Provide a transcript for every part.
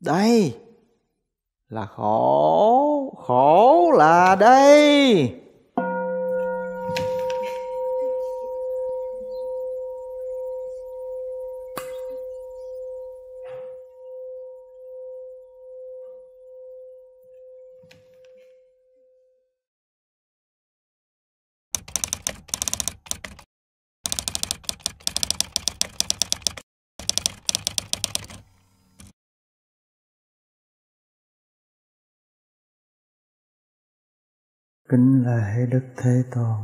đây. Là khổ. Khổ là đây. Kính lễ đức thế tôn.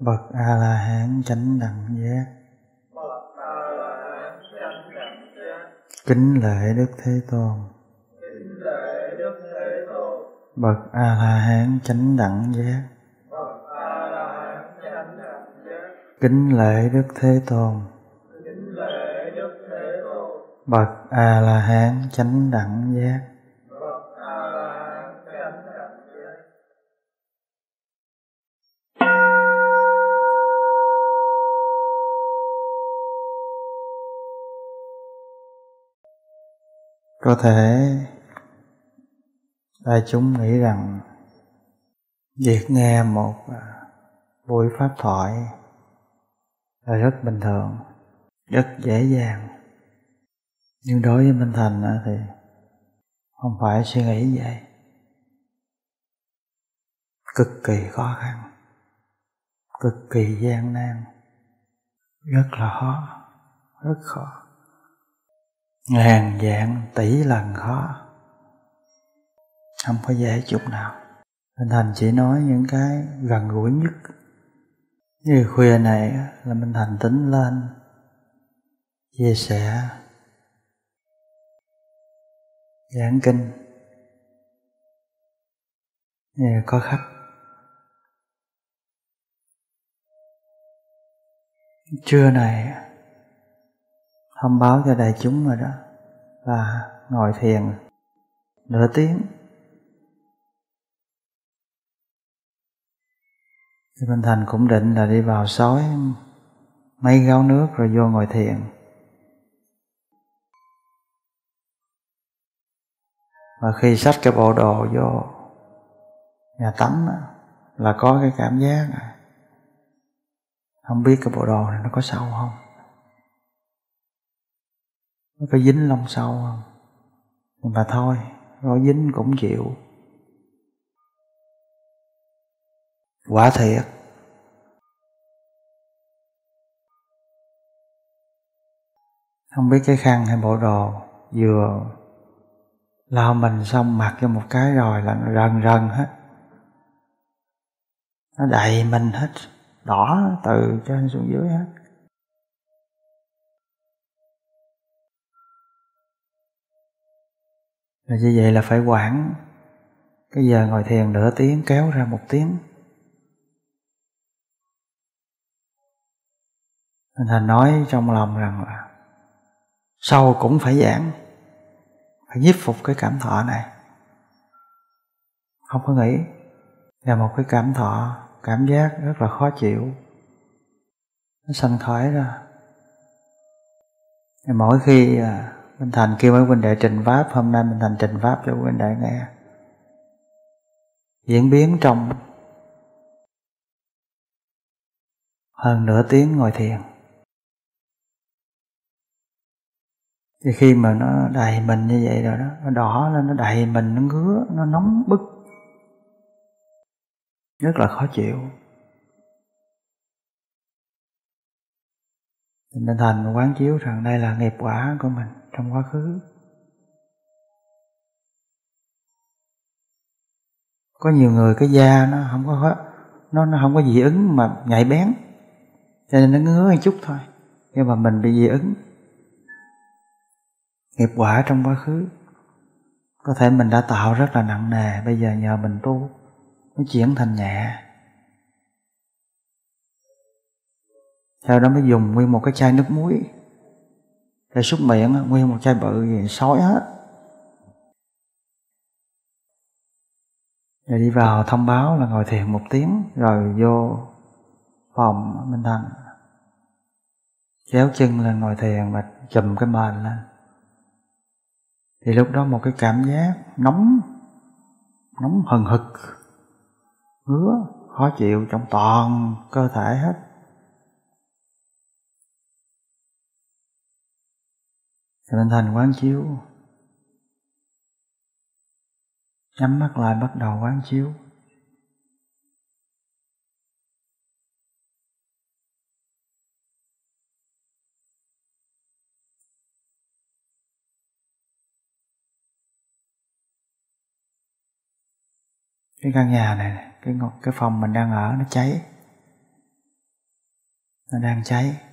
Bậc a la hán chánh đẳng giác. Kính lễ đức thế tôn. Bậc a la hán chánh đẳng giác. Kính lễ đức thế tôn. Bậc a la hán chánh đẳng giác. Có thể đại chúng nghĩ rằng việc nghe một buổi pháp thoại là rất bình thường, rất dễ dàng. Nhưng đối với minh thành thì không phải suy nghĩ vậy. Cực kỳ khó khăn, cực kỳ gian nan, rất là khó, rất khó ngàn dạng tỷ lần khó. Không có dễ chút nào. Minh Thành chỉ nói những cái gần gũi nhất. Như khuya này là Minh Thành tính lên, chia sẻ. Giảng kinh. Như có khách. Trưa này thông báo cho đại chúng rồi đó, và ngồi thiền nửa tiếng. Thì Minh Thành cũng định là đi vào sói mấy gáo nước rồi vô ngồi thiền. Và khi xách cái bộ đồ vô nhà tắm là có cái cảm giác à, không biết cái bộ đồ này nó có sâu không nó có dính lông sâu không? Nhưng mà thôi có dính cũng chịu. Quả thiệt. Không biết cái khăn hay bộ đồ vừa lao mình xong mặc cho một cái rồi là rần rần hết. Nó đầy mình hết, đỏ từ trên xuống dưới hết. Là như vậy là phải quản cái giờ ngồi thiền nửa tiếng, kéo ra một tiếng. Nên thành nói trong lòng rằng là sau cũng phải giảng, phải nhiếp phục cái cảm thọ này. Không có nghĩ là một cái cảm thọ, cảm giác rất là khó chịu. Nó sanh khởi ra. Mỗi khi à, Minh Thành kêu mấy huynh đệ trình pháp Hôm nay Minh Thành trình pháp cho huynh đệ nghe. Diễn biến trong Hơn nửa tiếng ngồi thiền. Thì khi mà nó đầy mình như vậy rồi đó Nó đỏ lên, nó đầy mình, nó ngứa, nó nóng bức. Rất là khó chịu. Nên thành quán chiếu rằng đây là nghiệp quả của mình trong quá khứ. Có nhiều người, cái da nó không có nó nó không có dị ứng mà nhạy bén. Cho nên nó ngứa một chút thôi, nhưng mà mình bị dị ứng. Nghiệp quả trong quá khứ. Có thể mình đã tạo rất là nặng nề, bây giờ nhờ mình tu, nó chuyển thành nhẹ. Sau đó mới dùng nguyên một cái chai nước muối. Cái xúc miệng nguyên một chai bự gì, sói hết. Rồi đi vào thông báo là ngồi thiền một tiếng, rồi vô phòng minh thành kéo chân lên ngồi thiền và chùm cái mền lên. Thì lúc đó một cái cảm giác nóng nóng hừng hực, ngứa, khó chịu trong toàn cơ thể hết. Cho nên thành quán chiếu. Nhắm mắt lại bắt đầu quán chiếu. Cái căn nhà này cái cái phòng mình đang ở, nó cháy. Nó đang cháy.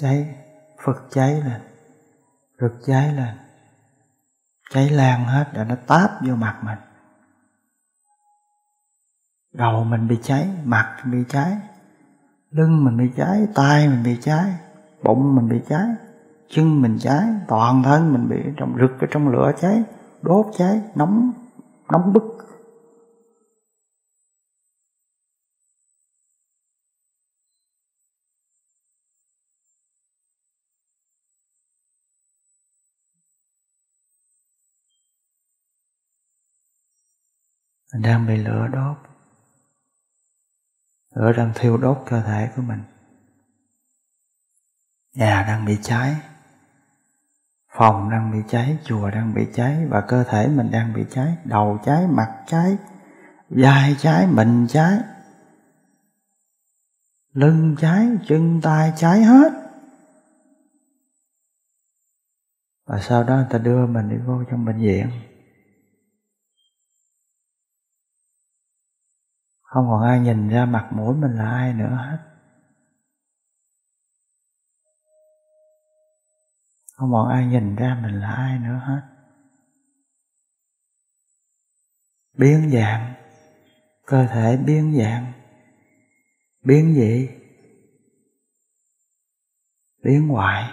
Cháy, phật cháy lên rực cháy lên, cháy lan hết rồi nó táp vô mặt mình. Đầu mình bị cháy, mặt bị cháy, lưng mình bị cháy tay mình bị cháy, bụng mình bị cháy, chân mình cháy, toàn thân mình bị trong rực ở trong lửa cháy, đốt cháy, nóng nóng bức. Mình đang bị lửa đốt. Lửa đang thiêu đốt cơ thể của mình. Nhà đang bị cháy. Phòng đang bị cháy. Chùa đang bị cháy. Và cơ thể mình đang bị cháy. Đầu cháy, mặt cháy, vai cháy, mình cháy. Lưng cháy, chân tay cháy hết. Và sau đó người ta đưa mình đi vô trong bệnh viện. Không còn ai nhìn ra mặt mũi mình là ai nữa hết. Không còn ai nhìn ra mình là ai nữa hết. Biến dạng. Cơ thể biến dạng. Biến dị biến hoại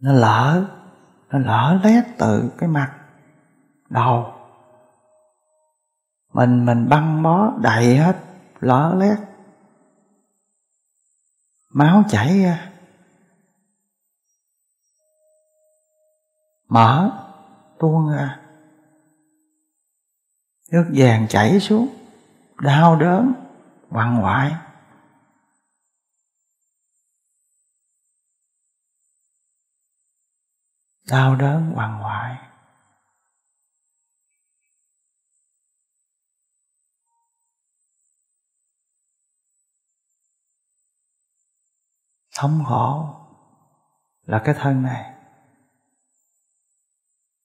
nó lỡ. Nó lỡ lét từ cái mặt đầu mình mình băng bó đầy hết, lỡ lét. Máu chảy ra. Mở tuôn ra. Nước vàng chảy xuống, đau đớn, quằn quại. Đau đớn, quằn quại. Thống khổ là cái thân này.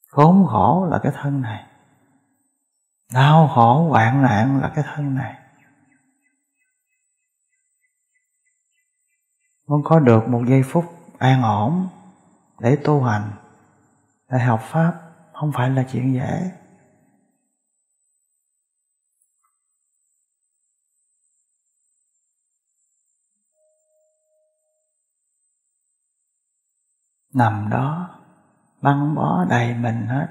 Khốn khổ là cái thân này. Đau khổ, hoạn nạn là cái thân này. Muốn có được một giây phút an ổn để tu hành, để học pháp, không phải là chuyện dễ. Nằm đó băng bó đầy mình hết.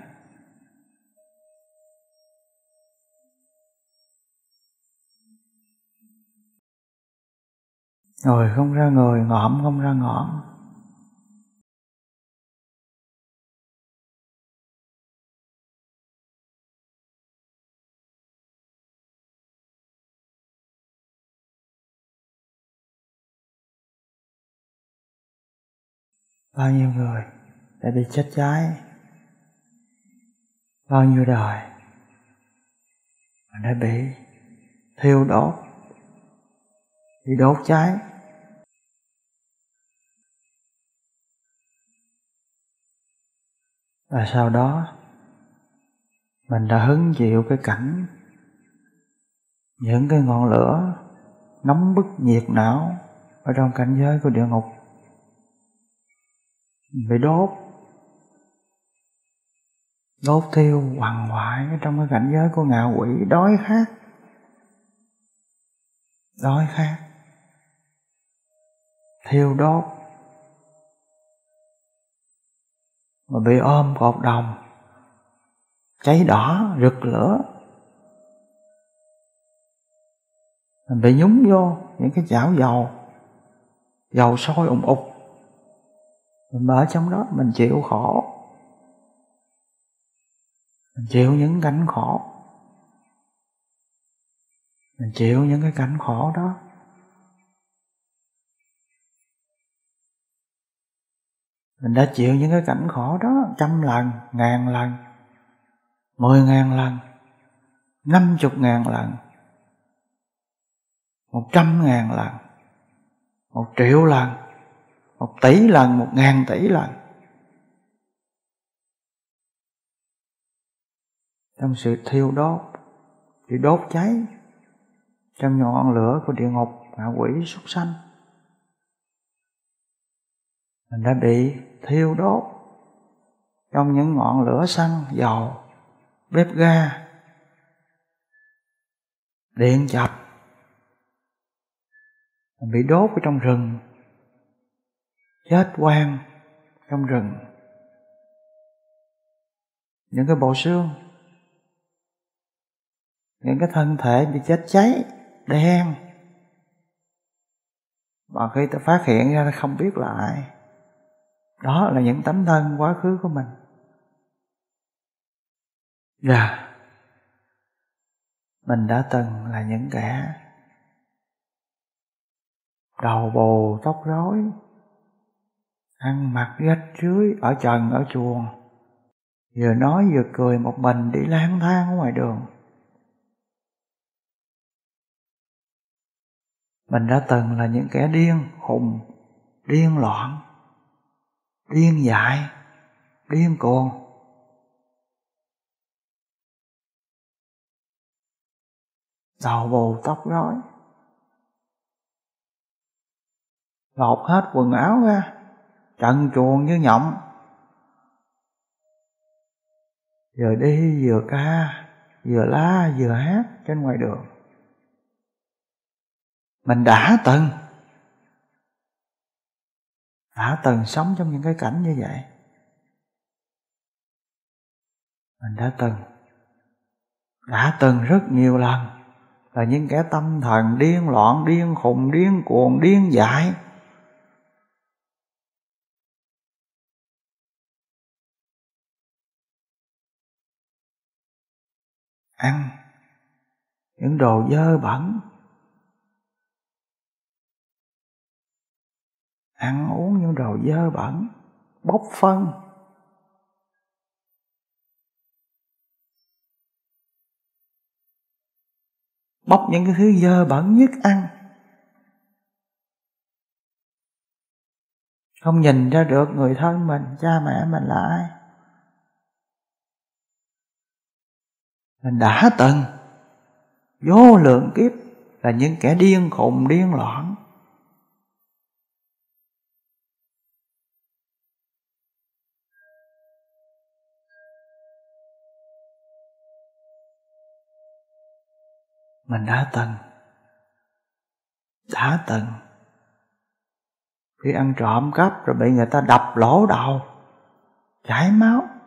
Ngồi không ra người, ngõm không ra ngõm. Bao nhiêu người đã bị chết cháy bao nhiêu đời đã bị thiêu đốt, bị đốt cháy và sau đó, mình đã hứng chịu cái cảnh những cái ngọn lửa nóng bức nhiệt não ở trong cảnh giới của địa ngục bị đốt. Đốt thiêu hoàng hoại trong cái cảnh giới của ngạ quỷ. Đói khát. Đói khát. Thiêu đốt. Mà bị ôm cột đồng. Cháy đỏ, rực lửa. Mình bị nhúng vô những cái chảo dầu. Dầu sôi ủng ục mình ở trong đó, mình chịu khổ. Mình chịu những cảnh khổ. Mình chịu những cái cảnh khổ đó. Mình đã chịu những cái cảnh khổ đó trăm lần, ngàn lần, mười ngàn lần, năm chục ngàn lần, một trăm ngàn lần, một triệu lần một tỷ lần, một ngàn tỷ lần. Trong sự thiêu đốt bị đốt cháy, trong ngọn lửa của địa ngục ngạ quỷ súc sanh. Mình đã bị thiêu đốt trong những ngọn lửa xăng, dầu, bếp ga, điện chập. Mình bị đốt ở trong rừng chết quang trong rừng. Những cái bộ xương, những cái thân thể bị chết cháy, đen. Mà khi ta phát hiện ra ta không biết là ai. Đó là những tấm thân quá khứ của mình. Và yeah. mình đã từng là những kẻ đầu bù tóc rối ăn mặc rách rưới ở trần, ở chuồng. Vừa nói vừa cười một mình đi lang thang ở ngoài đường. Mình đã từng là những kẻ điên khùng, điên loạn, điên dại, điên cuồng. Đầu bù tóc rối. Lột hết quần áo ra trần chuồng như nhộng vừa đi vừa ca, vừa la, vừa hát trên ngoài đường. Mình đã từng đã từng sống trong những cái cảnh như vậy. Mình đã từng đã từng rất nhiều lần là những kẻ tâm thần điên loạn, điên khùng, điên cuồng, điên dại. Ăn. Những đồ dơ bẩn. Ăn uống những đồ dơ bẩn, bốc phân. Bốc những cái thứ dơ bẩn nhất ăn. Không nhìn ra được người thân mình, cha mẹ mình là ai. Đã từng. Vô lượng kiếp là những kẻ điên khùng, điên loạn. Mình đã từng. Đã từng. Khi ăn trộm cắp rồi bị người ta đập lỗ đầu, chảy máu.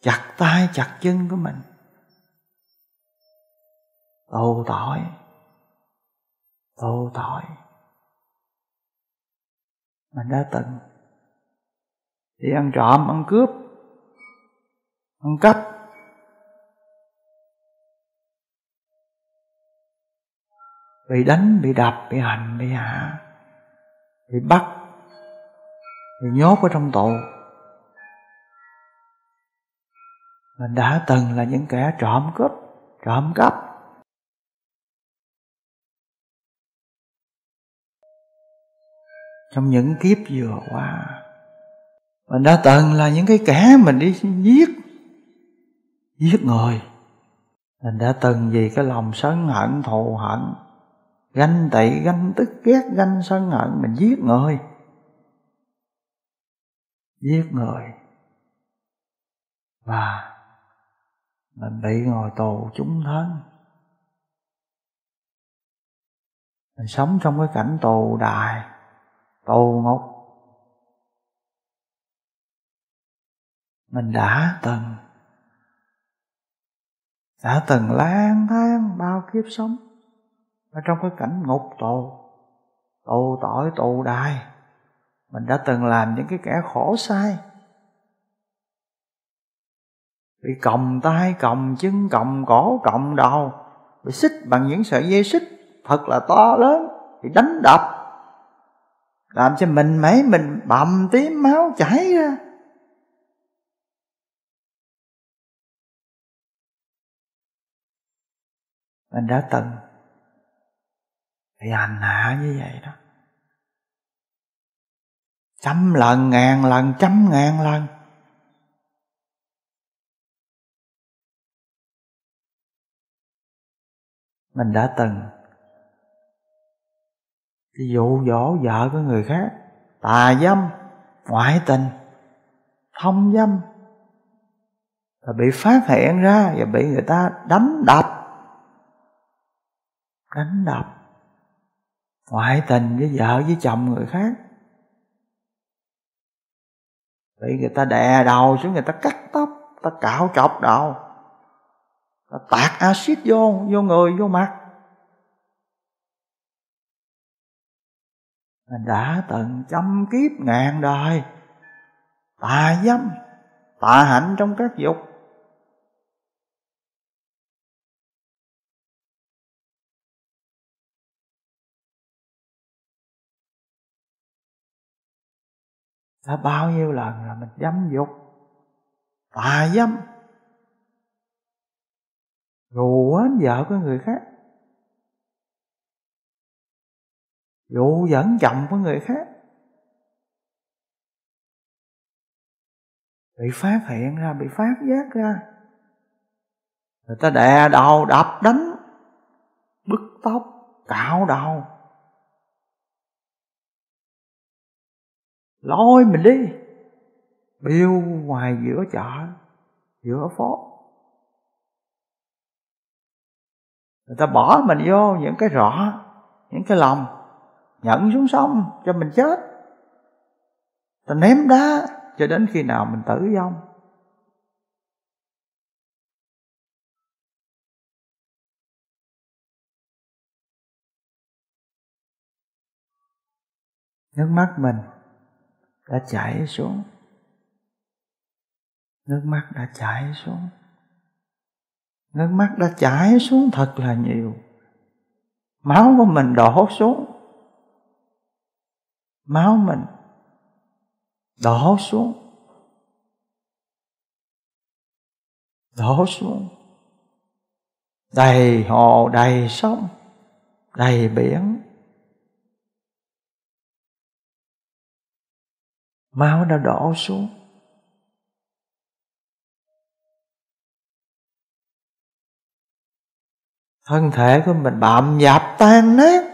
Chặt tay chặt chân của mình. Tù tội. Tù tội. Mình đã từng. Đi ăn trộm, ăn cướp. Ăn cắp. Bị đánh, bị đập, bị hành, bị hạ, bị bắt, bị nhốt ở trong tù. Mình đã từng là những kẻ trộm cướp, trộm cắp. Trong những kiếp vừa qua mình đã từng là những cái kẻ mình đi giết giết người. Mình đã từng vì cái lòng sân hận, thù hận, ganh tị, ganh tức, ghét, ganh sân hận mình giết người. Giết người. Và là bị ngồi tù chúng thân. Mình sống trong cái cảnh tù đài, tù ngục. Mình đã từng đã từng lang thang bao kiếp sống ở trong cái cảnh ngục tù tù tội, tù đài. Mình đã từng làm những cái kẻ khổ sai bị còng tay, còng chân, còng cổ, còng đầu. Bị xích bằng những sợi dây xích, thật là to lớn, bị đánh đập. Làm cho mình mấy mình bầm tím máu chảy ra. Mình đã từng bị hành hạ như vậy đó. Trăm lần, ngàn lần, trăm ngàn lần. Mình đã từng dụ dỗ vợ của người khác. Tà dâm, ngoại tình, thông dâm. Và bị phát hiện ra và bị người ta đánh đập. Đánh đập. Ngoại tình với vợ, với chồng người khác. Bị người ta đè đầu xuống, người ta cắt tóc ta cạo chọc đầu ta tạt axit vô vô người, vô mặt. Mình đã từng trăm kiếp ngàn đời, tà dâm, tà hạnh trong các dục. Đã bao nhiêu lần là mình dâm dục, tà dâm rù hết vợ của người khác. Dụ dẫn chồng của người khác. Bị phát hiện ra, bị phát giác ra. Người ta đè đầu, đập, đánh bức tóc, cạo đầu. Lôi mình đi. Biêu ngoài giữa chợ, giữa phố. Người ta bỏ mình vô những cái rõ những cái lòng nhẫn xuống sông cho mình chết. Ta ném đá cho đến khi nào mình tử vong. Nước mắt mình đã chảy xuống. Nước mắt đã chảy xuống nước mắt đã chảy xuống thật là nhiều. Máu của mình đổ xuống. Máu mình đổ xuống. Đổ xuống. Đầy hồ, đầy sông, đầy biển. Máu đã đổ xuống. Thân thể của mình bạm dạp tan nát.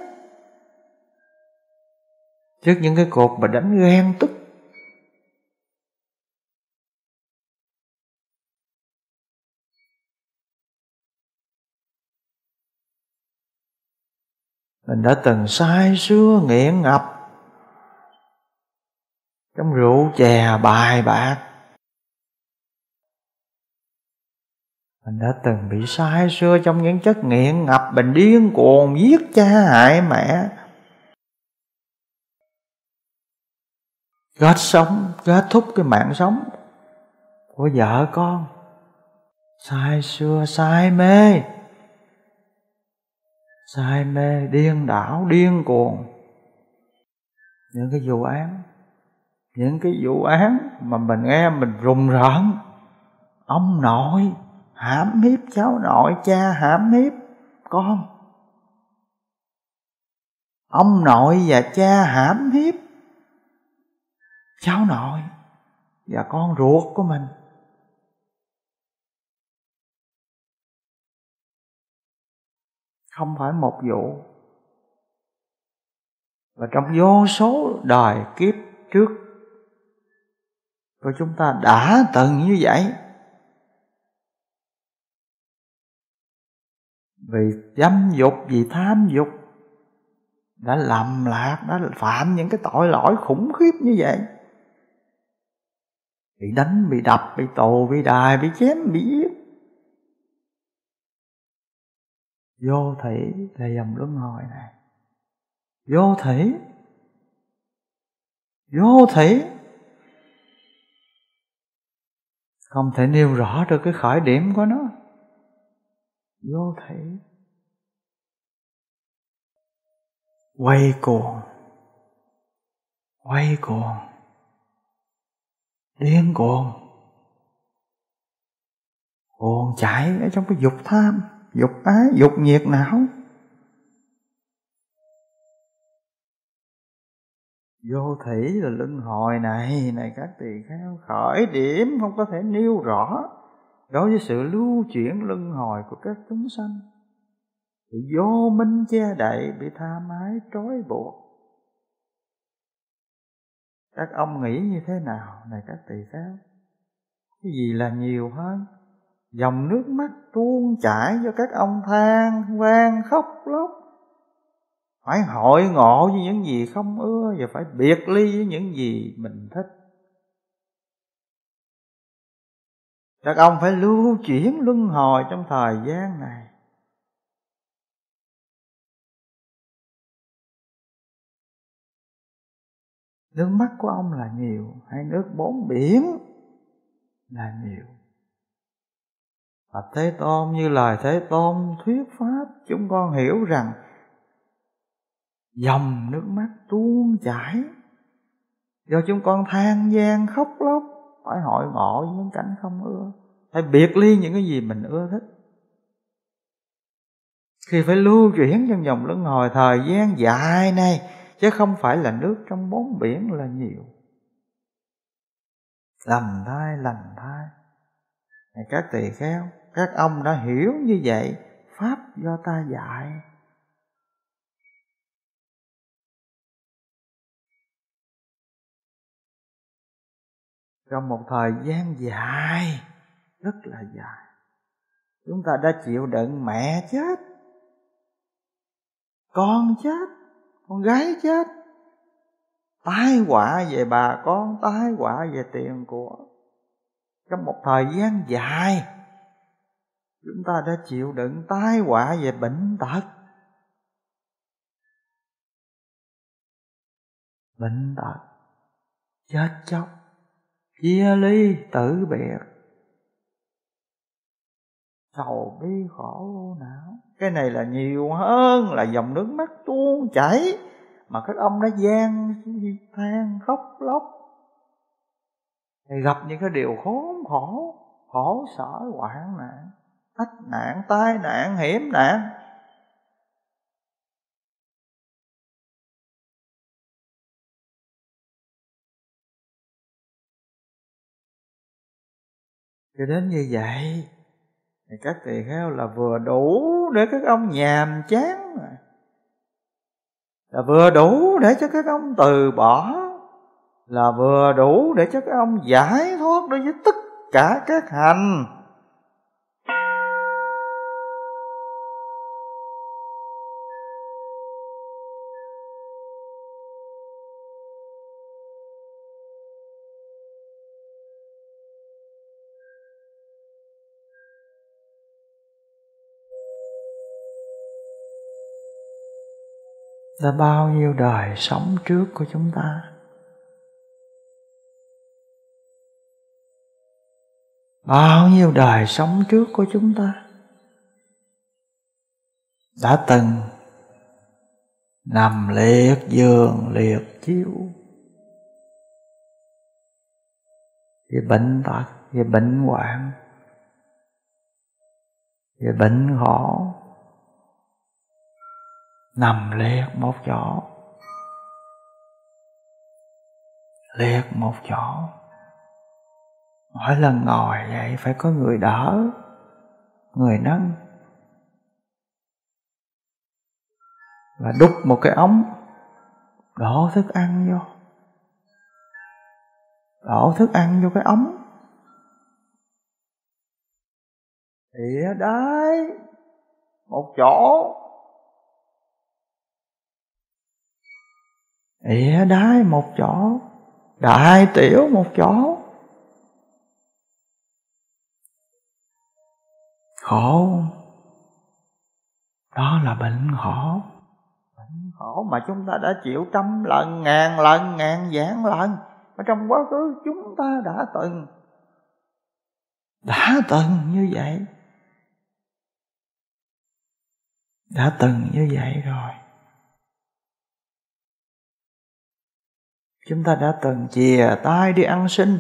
Trước những cái cột mà đánh ghen tức. Mình đã từng sai xưa nghiện ngập. Trong rượu chè bài bạc. Mình đã từng bị sai xưa trong những chất nghiện, ngập mình điên, cuồng, giết cha, hại mẹ. Kết sống, kết thúc cái mạng sống của vợ con. Sai xưa sai mê. Sai mê, điên đảo, điên cuồng. Những cái vụ án, những cái vụ án mà mình nghe, mình rùng rợn, ông nội hãm hiếp cháu nội cha hãm hiếp con ông nội và cha hãm hiếp cháu nội và con ruột của mình. Không phải một vụ. Và trong vô số đời kiếp trước, của chúng ta đã từng như vậy. Vì dâm dục, vì tham dục, đã lầm lạc, đã phạm những cái tội lỗi khủng khiếp như vậy. Bị đánh, bị đập, bị tù, bị đài, bị chém, bị giết. Vô thủy là dòng luân hồi này. Vô thủy vô thủy không thể nêu rõ được cái khởi điểm của nó vô thể quay cuồng. Quay cuồng. Điên cuồng. Cuồng chạy ở trong cái dục tham, dục ái, dục nhiệt não. Vô thủy là luân hồi này này các tỳ kheo, khởi điểm không có thể nêu rõ đối với sự lưu chuyển luân hồi của các chúng sanh, thì vô minh che đậy bị tha mái trói buộc. Các ông nghĩ như thế nào, này các tỳ kheo? Cái gì là nhiều hơn? Dòng nước mắt tuôn chảy cho các ông than van khóc, lóc. Phải hội ngộ với những gì không ưa và phải biệt ly với những gì mình thích. Các ông phải lưu chuyển luân hồi trong thời gian này. Nước mắt của ông là nhiều hay nước bốn biển là nhiều. Và thế tôn, như lời thế tôn thuyết pháp, chúng con hiểu rằng dòng nước mắt tuôn chảy do chúng con than gian khóc lóc phải hội ngộ với những cảnh không ưa. Phải biệt ly những cái gì mình ưa thích. Khi phải lưu chuyển trong dòng luân hồi, thời gian dài này, chứ không phải là nước trong bốn biển là nhiều. Lầm thai lầm thai các tỳ kheo, các ông đã hiểu như vậy, pháp do ta dạy. Trong một thời gian dài, rất là dài. Chúng ta đã chịu đựng mẹ chết, con chết, con gái chết, tai họa về bà con, tai họa về tiền của. Trong một thời gian dài, chúng ta đã chịu đựng tai họa về bệnh tật. Bệnh tật, chết chóc chia ly tử biệt. Sầu bi khổ não. Cái này là nhiều hơn là dòng nước mắt tuôn chảy mà các ông đã gian than khóc lóc. Thì gặp những cái điều khốn khổ khổ sở, hoạn nạn ách nạn, tai nạn, hiểm nạn. Cho đến như vậy, thì các tỳ kheo là vừa đủ để các ông nhàm chán là vừa đủ để cho các ông từ bỏ, là vừa đủ để cho các ông giải thoát đối với tất cả các hành. Là bao nhiêu đời sống trước của chúng ta? Bao nhiêu đời sống trước của chúng ta? Đã từng nằm liệt giường, liệt chiếu. Về bệnh tật về bệnh hoạn về bệnh khổ nằm liệt một chỗ. Liệt một chỗ. Mỗi lần ngồi vậy phải có người đỡ, người nâng. Và đúc một cái ống, đổ thức ăn vô. Đổ thức ăn vô cái ống. Thì đấy, một chỗ. ỉa đái một chỗ đại tiểu một chỗ khổ. Đó là bệnh khổ. Bệnh khổ mà chúng ta đã chịu trăm lần, ngàn lần, ngàn vạn lần ở trong quá khứ chúng ta đã từng đã từng như vậy. Đã từng như vậy rồi. Chúng ta đã từng chìa tay đi ăn xin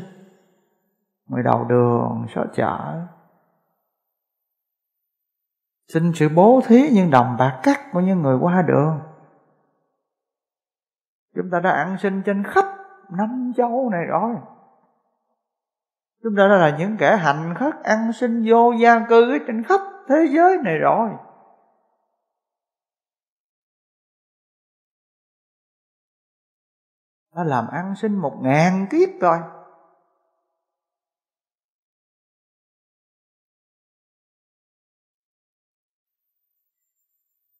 ngoài đầu đường xó chợ xin sự bố thí những đồng bạc cắt của những người qua đường. Chúng ta đã ăn xin trên khắp năm châu này rồi. Chúng ta đã là những kẻ hành khất ăn xin vô gia cư trên khắp thế giới này rồi. Nó làm ăn sinh một ngàn kiếp rồi.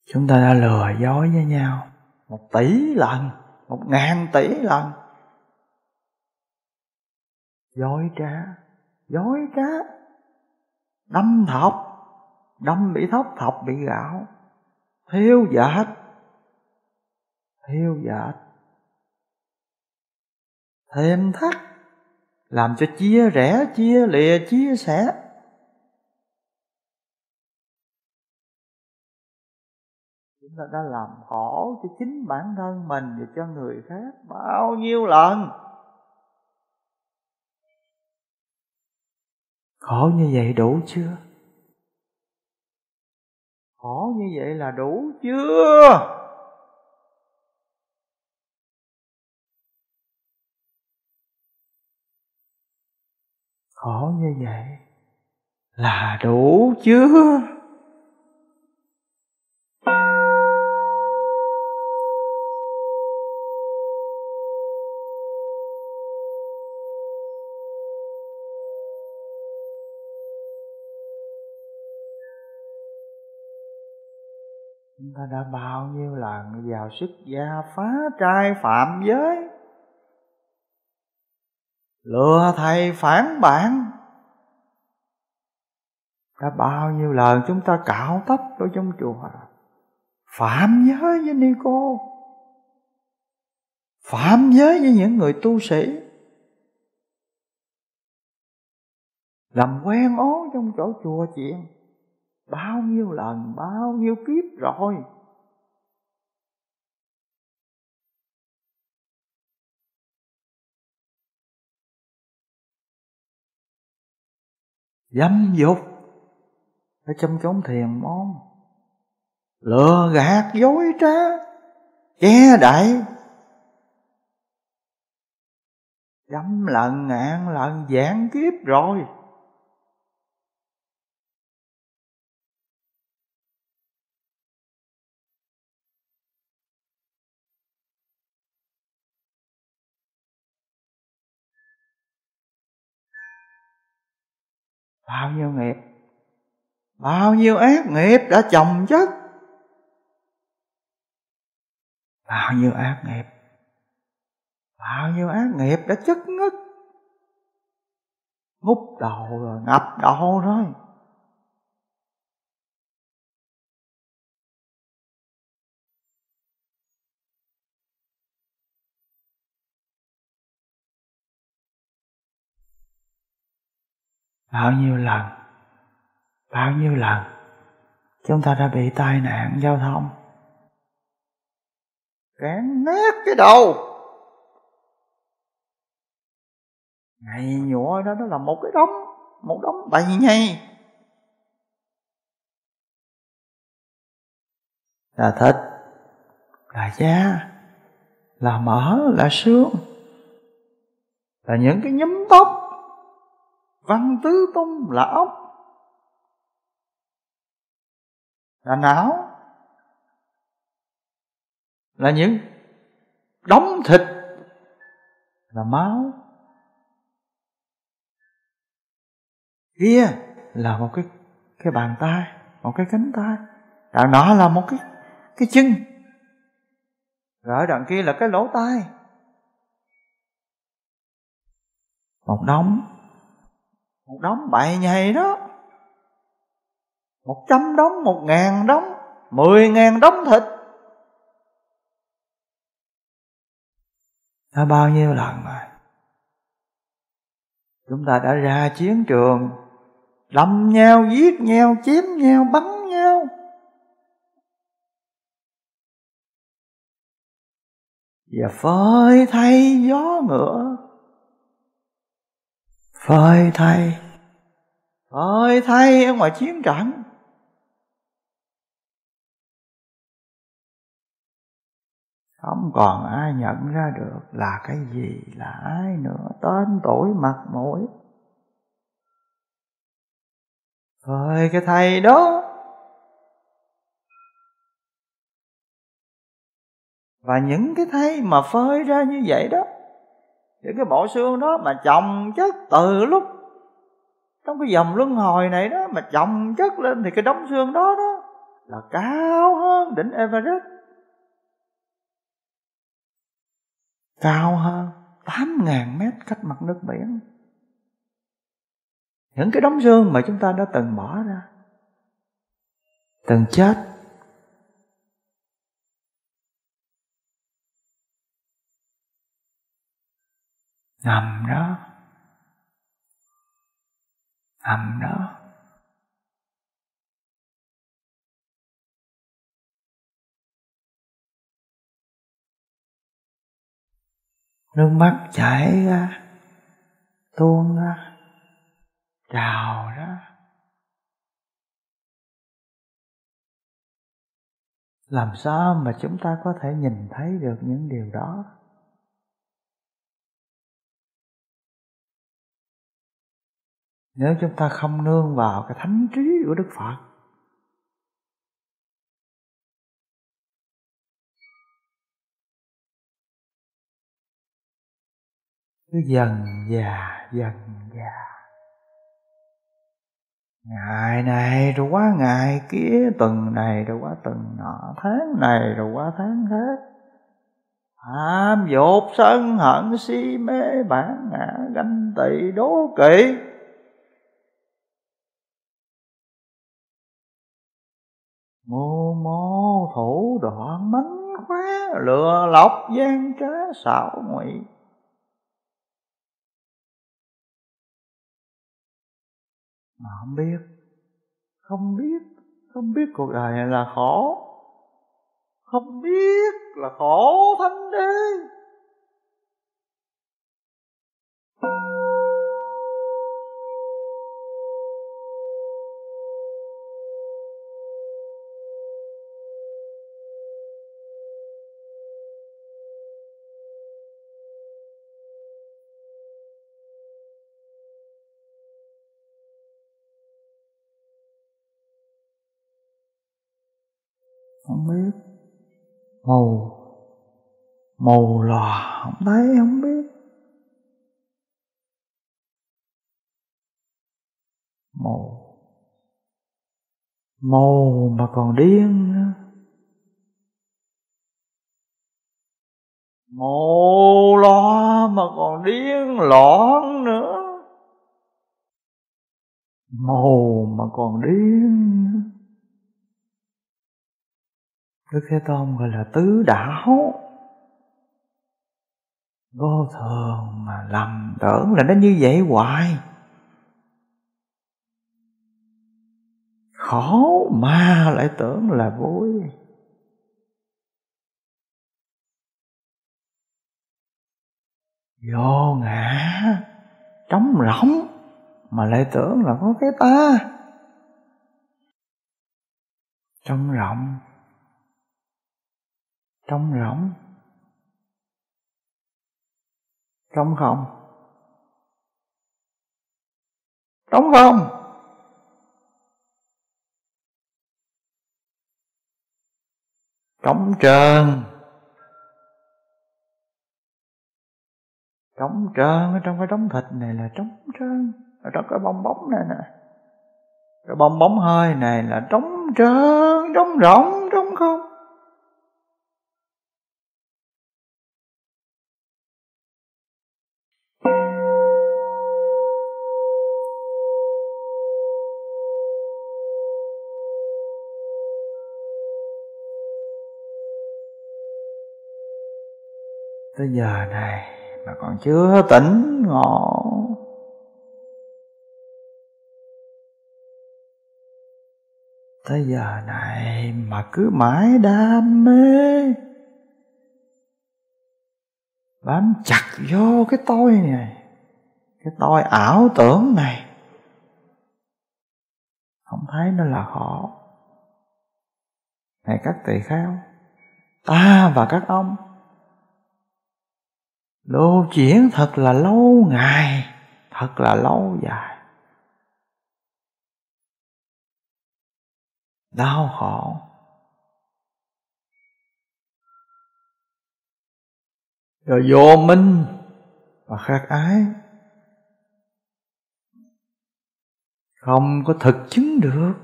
Chúng ta đã lừa dối với nhau một tỷ lần, một ngàn tỷ lần. Dối trá dối trá. Đâm thọc, đâm bị thóc, thọc bị gạo. Thiêu dệt thiêu dệt thêm thắt, làm cho chia rẽ, chia lìa, chia sẻ. Chúng ta đã làm khổ cho chính bản thân mình và cho người khác bao nhiêu lần? Khổ như vậy đủ chưa? Khổ như vậy là đủ chưa? Khổ như vậy. Là đủ chưa? Chúng ta đã bao nhiêu lần vào sức gia phá trai phạm giới? Lừa thầy phản bạn. Đã bao nhiêu lần chúng ta cạo tóc ở trong chùa? Phạm giới với ni cô. Phạm giới với những người tu sĩ. Làm quen ố trong chỗ chùa chuyện bao nhiêu lần, bao nhiêu kiếp rồi. Dâm dục. Ở trong chốn thiền môn. Lừa gạt dối trá. Che đậy. Trăm lần ngàn lần giảng kiếp rồi. Bao nhiêu nghiệp? Bao nhiêu ác nghiệp đã chồng chất? Bao nhiêu ác nghiệp? Bao nhiêu ác nghiệp đã chất ngất? Ngút đầu rồi, ngập đầu rồi bao nhiêu lần? Bao nhiêu lần? Chúng ta đã bị tai nạn giao thông. Cán nát cái đầu. Ngày nhụa đó nó là một cái đống, một đống bầy nhây là thịt, là da, là mỡ, là xương, là những cái nhúm tóc văn tứ tung là ốc. Là não. Là những đóng thịt. Là máu. Kia là một cái cái bàn tay, một cái cánh tay. Đằng nọ là một cái cái chân. Rồi ở đằng kia là cái lỗ tai. Một đống một đống bậy nhầy đó. Một trăm đống, một ngàn đống, mười ngàn đống thịt. Đã bao nhiêu lần rồi? Chúng ta đã ra chiến trường, đâm nhau, giết nhau, chém nhau, bắn nhau. Và phơi thay gió ngựa phơi thay. Phơi thay ở ngoài chiến trận. Không còn ai nhận ra được là cái gì, là ai nữa. Tên tuổi mặt mũi. Phơi cái thầy đó. Và những cái thầy mà phơi ra như vậy đó những cái bộ xương đó mà chồng chất từ lúc trong cái dòng luân hồi này đó mà chồng chất lên thì cái đống xương đó đó là cao hơn đỉnh Everest. Cao hơn tám ngàn mét cách mặt nước biển. Những cái đống xương mà chúng ta đã từng bỏ ra, từng chết nằm đó. Nằm đó. Nước mắt chảy ra, tuôn ra, trào ra. Làm sao mà chúng ta có thể nhìn thấy được những điều đó? Nếu chúng ta không nương vào cái thánh trí của đức phật, cứ dần già dần già ngày này rồi qua ngày kia, tuần này rồi qua tuần nọ, tháng này rồi qua tháng khác. Tham dột sân hận si mê bản ngã ganh tị đố kỵ. Mô mô thủ đoạn mánh khóa lừa lọc gian trá xảo ngụy. Mà không biết không biết không biết cuộc đời này là khổ. Không biết là khổ thanh đế. Mù mù lòa, không thấy, không biết. Mù mù mà còn điên nữa. Mù lo mà còn điên loạn nữa. Mù mà còn điên nữa. Đức Thế Tôn gọi là tứ đảo. Vô thường mà lầm tưởng là nó như vậy hoài. Khổ mà lại tưởng là vui. Vô ngã, Trống rỗng Mà lại tưởng là có cái ta. Trống rỗng trống rỗng. Trống không? Trống không? Trống trơn. Trống trơn, ở trong cái trống thịt này là trống trơn. Ở trong cái bong bóng này nè. Cái bong bóng hơi này là trống trơn, trống rỗng, trống không? Tới giờ này mà còn chưa tỉnh ngộ. Tới giờ này mà cứ mãi đam mê, bám chặt vô cái tôi này, cái tôi ảo tưởng này, không thấy nó là khổ này các tỳ kheo, ta và các ông lưu chuyển thật là lâu ngày, thật là lâu dài. Đau khổ. Rồi vô minh và khát ái. Không có thực chứng được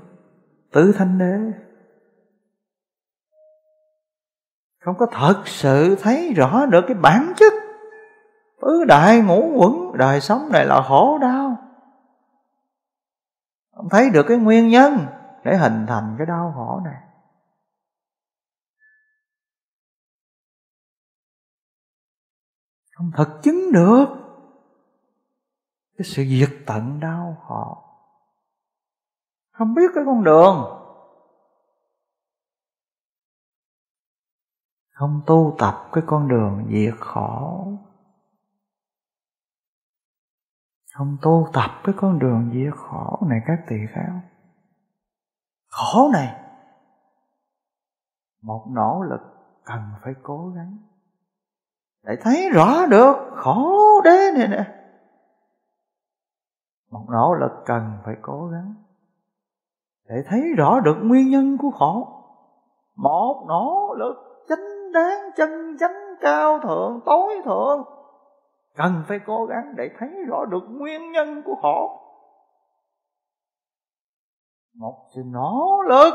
tứ thanh đế. Không có thật sự thấy rõ được cái bản chất tứ đại ngũ quẩn đời sống này là khổ đau. Không thấy được cái nguyên nhân để hình thành cái đau khổ này. Không thực chứng được cái sự diệt tận đau khổ. Không biết cái con đường. Không tu tập cái con đường diệt khổ. Không tu tập cái con đường dĩa khổ này, các tỳ kheo. Khổ này, một nỗ lực cần phải cố gắng để thấy rõ được khổ đế này nè. Một nỗ lực cần phải cố gắng để thấy rõ được nguyên nhân của khổ. Một nỗ lực chánh đáng, chân chánh, cao thượng, tối thượng cần phải cố gắng để thấy rõ được nguyên nhân của khổ một sự nỗ lực,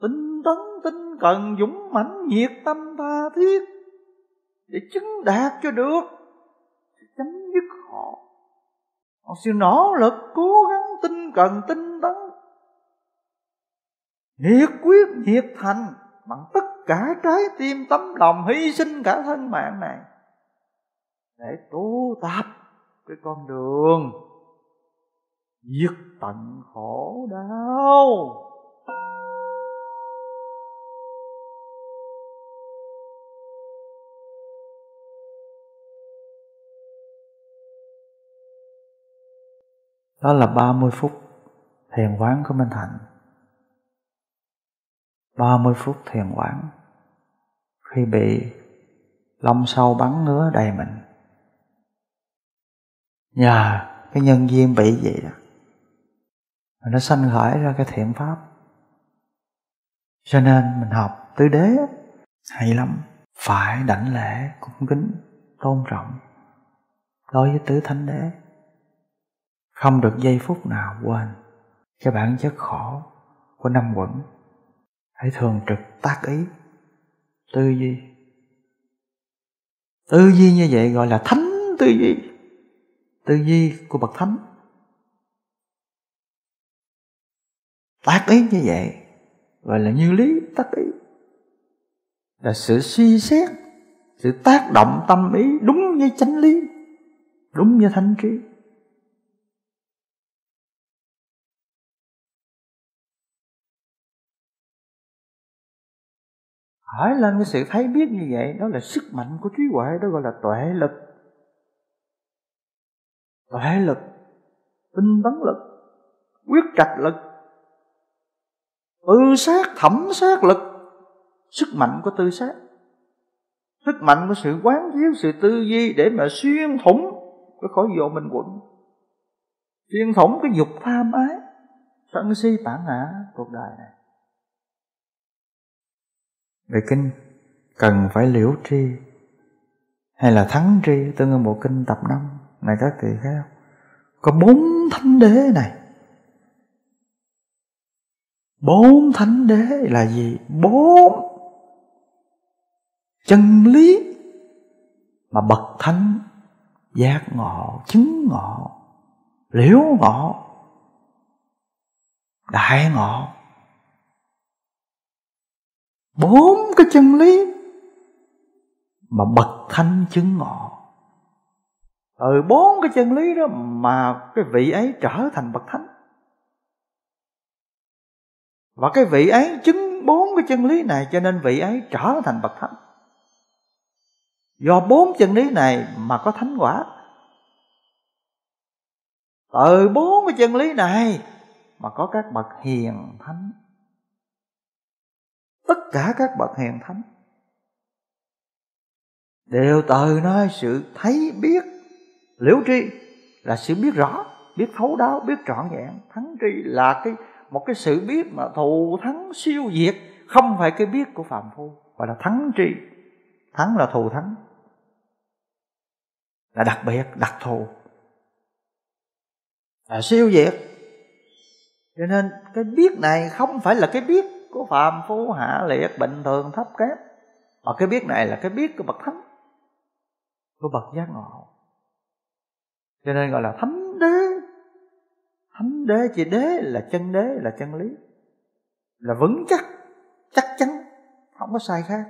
tinh tấn, tinh cần, dũng mãnh, nhiệt tâm tha thiết để chứng đạt cho được chấm dứt khổ một sự nỗ lực cố gắng, tinh cần, tinh tấn, nhiệt quyết, nhiệt thành bằng tất cả trái tim tấm lòng hy sinh cả thân mạng này để tu tập cái con đường diệt tận khổ đau. Đó là 30 phút thiền quán của Minh Thành 30 phút thiền quán khi bị lông sâu bắn ngứa đầy mình nhờ cái nhân duyên bị vậy đó. Mà nó sanh khởi ra cái thiện pháp. Cho nên mình học tứ đế hay lắm. Phải đảnh lễ, cung kính, tôn trọng đối với tứ thánh đế. Không được giây phút nào quên cái bản chất khổ của năm quẩn. Hãy thường trực tác ý, tư duy. Tư duy như vậy gọi là thánh tư duy tư duy của bậc thánh. Tác ý như vậy, gọi là như lý tác ý. Là sự suy xét, sự tác động tâm ý đúng với chánh lý, đúng như thánh trí. Hỏi lên cái sự thấy biết như vậy, đó là sức mạnh của trí huệ, đó gọi là tuệ lực tuệ lực, tinh tấn lực, quyết trạch lực, tư sát, thẩm sát lực, sức mạnh của tư sát. Sức mạnh của sự quán chiếu, sự tư duy để mà xuyên thủng cái khỏi vô mình quận xuyên thủng cái dục tham ái, sân si bản ngã cuộc đời này. Về kinh, cần phải liễu tri hay là thắng tri? Tương ứng bộ kinh tập năm này các tỳ kheo có bốn thánh đế này. Bốn thánh đế là gì? Bốn chân lý mà bậc thánh, giác ngộ, chứng ngộ, liễu ngộ, đại ngộ. Bốn cái chân lý mà bậc thánh chứng ngộ từ bốn cái chân lý đó mà cái vị ấy trở thành bậc thánh. Và cái vị ấy chứng bốn cái chân lý này cho nên vị ấy trở thành bậc thánh. Do bốn chân lý này mà có thánh quả. Từ bốn cái chân lý này mà có các bậc hiền thánh. Tất cả các bậc hiền thánh. Đều từ nơi sự thấy biết liễu tri là sự biết rõ, biết thấu đáo, biết trọn vẹn. Thắng tri là cái, một cái sự biết mà thù thắng siêu diệt không phải cái biết của phạm phu gọi là thắng tri. Thắng là thù thắng. Là đặc biệt, đặc thù. Là siêu diệt cho nên cái biết này không phải là cái biết của phàm phu hạ liệt, bình thường, thấp kém. Mà cái biết này là cái biết của bậc thánh, của bậc giác ngộ cho nên gọi là thánh đế. Thánh đế chỉ đế là chân đế, là chân lý. Là vững chắc chắc chắn, không có sai khác.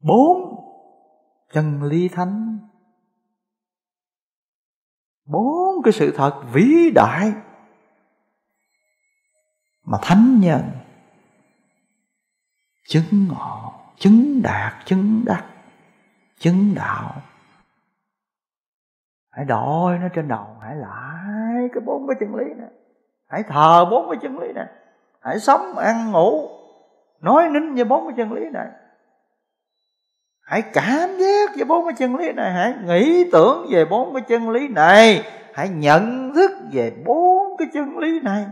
Bốn chân lý thánh. Bốn cái sự thật vĩ đại mà thánh nhân chứng ngộ chứng đạt, chứng đắc, chứng đạo. Hãy đội nó trên đầu, hãy lại cái bốn cái chân lý này hãy thờ bốn cái chân lý này hãy sống, ăn, ngủ. Nói nín với bốn cái chân lý này. Hãy cảm giác về bốn cái chân lý này. Hãy nghĩ tưởng về bốn cái chân lý này. Hãy nhận thức về bốn cái chân lý này.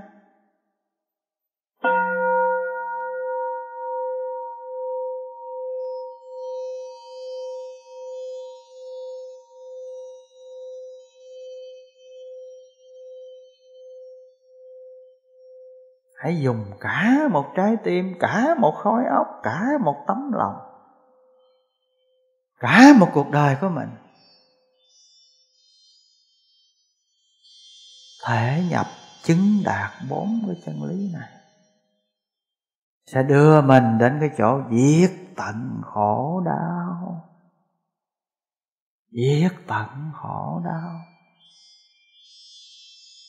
Hãy dùng cả một trái tim, cả một khối óc, cả một tấm lòng, cả một cuộc đời của mình thể nhập chứng đạt bốn cái chân lý này. Sẽ đưa mình đến cái chỗ diệt tận khổ đau. Diệt tận khổ đau.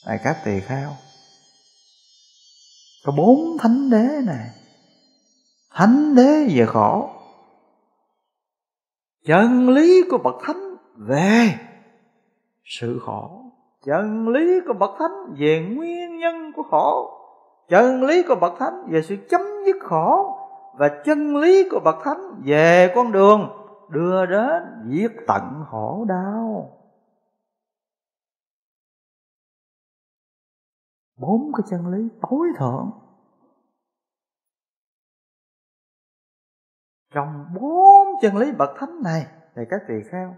Này các tỳ kheo có bốn thánh đế này. Thánh đế về khổ. Chân lý của bậc thánh về sự khổ. Chân lý của bậc thánh về nguyên nhân của khổ. Chân lý của bậc thánh về sự chấm dứt khổ. Và chân lý của bậc thánh về con đường đưa đến diệt tận khổ đau. Bốn cái chân lý tối thượng. Trong bốn chân lý bậc thánh này thì các tỳ kheo,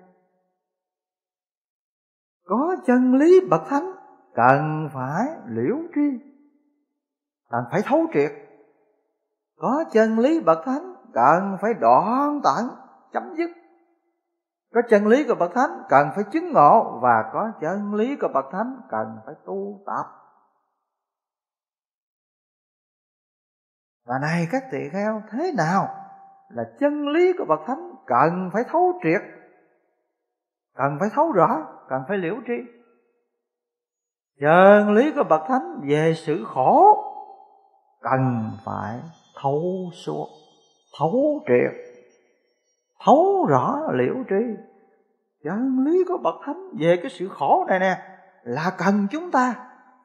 có chân lý bậc thánh cần phải liễu tri, cần phải thấu triệt. Có chân lý bậc thánh cần phải đoạn tận chấm dứt. Có chân lý của bậc thánh cần phải chứng ngộ và có chân lý của bậc thánh cần phải tu tập. Và này, các tỳ kheo, thế nào là chân lý của bậc thánh cần phải thấu triệt, cần phải thấu rõ, cần phải liễu tri? Chân lý của bậc thánh về sự khổ cần phải thấu suốt, thấu triệt, thấu rõ, liễu tri. Chân lý của bậc thánh về cái sự khổ này nè, là cần chúng ta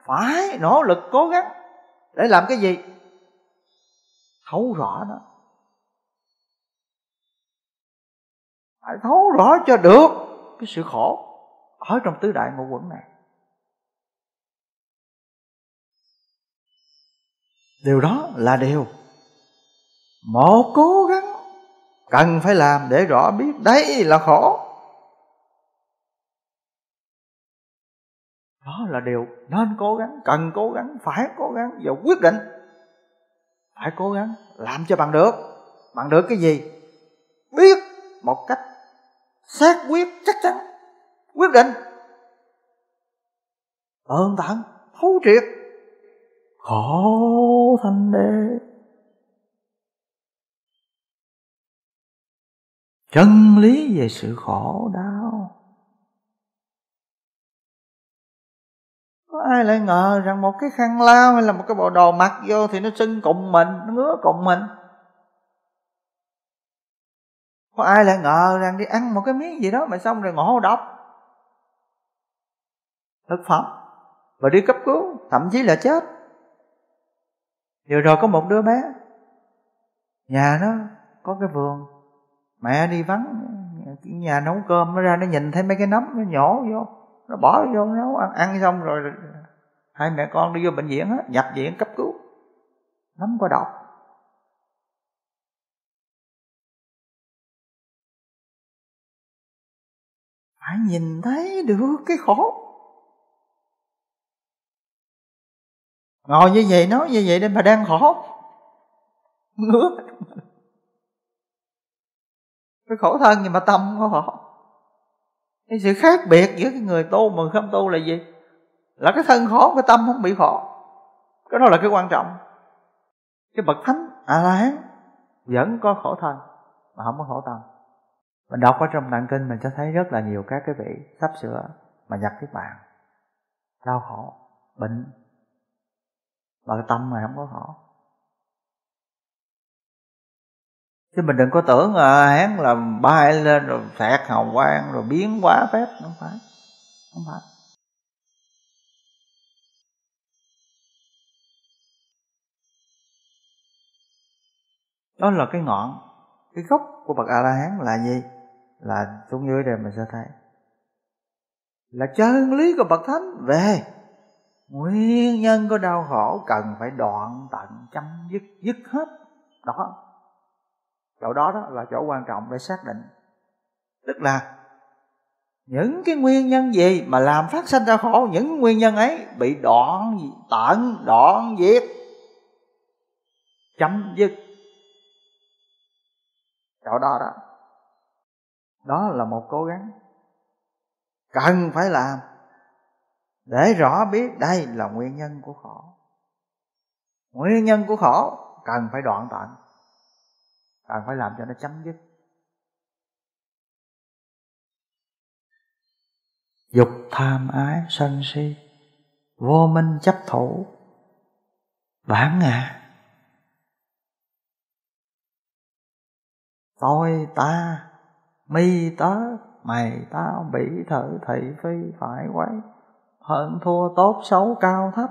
phải nỗ lực cố gắng để làm cái gì? Thấu rõ nó phải thấu rõ cho được cái sự khổ ở trong tứ đại ngũ quẩn này. Điều đó là điều một cố gắng cần phải làm để rõ biết đây là khổ. Đó là điều nên cố gắng, cần cố gắng, phải cố gắng và quyết định hãy cố gắng làm cho bạn được. Bạn được cái gì? Biết một cách xác quyết, chắc chắn, quyết định. Ơn tặng thấu triệt. Khổ thanh đế chân lý về sự khổ đau. Có ai lại ngờ rằng một cái khăn lao hay là một cái bộ đồ mặc vô thì nó sưng cùng mình, nó ngứa cùng mình? Có ai lại ngờ rằng đi ăn một cái miếng gì đó mà xong rồi ngộ độc? Thực phẩm và đi cấp cứu, thậm chí là chết. Vừa rồi có một đứa bé, nhà nó có cái vườn, mẹ đi vắng, nhà nấu cơm, nó ra nó nhìn thấy mấy cái nấm, nó nhổ vô nó bỏ vô nấu ăn. Ăn xong rồi hai mẹ con đi vô bệnh viện á, nhập viện cấp cứu. Nấm có độc. Phải nhìn thấy được cái khổ. Ngồi như vậy, nói như vậy nên mà đang khổ. Ngứa. Cái khổ thân nhưng mà tâm của khổ cái sự khác biệt giữa cái người tu mà không tu là gì? Là cái thân khổ, cái tâm không bị khổ. Cái đó là cái quan trọng. Cái bậc thánh a la hán vẫn có khổ thân mà không có khổ tâm. Mình đọc ở trong tạng kinh mình sẽ thấy rất là nhiều các cái vị sắp sửa mà nhập cái bàn. Đau khổ, bệnh. Mà cái tâm mà không có khổ. Chứ mình đừng có tưởng à, hán là bay lên rồi phẹt hồng quang rồi biến quá phép. Không phải. Không phải. Đó là cái ngọn cái gốc của bậc a la hán là gì? Là xuống dưới đây mình sẽ thấy. Là chân lý của bậc thánh. Về. Nguyên nhân của đau khổ cần phải đoạn tận chấm dứt dứt hết. Đó chỗ đó đó là chỗ quan trọng để xác định. Tức là những cái nguyên nhân gì mà làm phát sinh ra khổ những nguyên nhân ấy bị đoạn tận đoạn diệt chấm dứt. Chỗ đó đó đó là một cố gắng cần phải làm để rõ biết đây là nguyên nhân của khổ. Nguyên nhân của khổ cần phải đoạn tận cần phải làm cho nó chấm dứt. Dục tham ái sân si, vô minh chấp thủ, bản ngã. Tôi ta, mi tớ, mày tao bị thử, thị phi, phải quấy, hận thua tốt xấu cao thấp.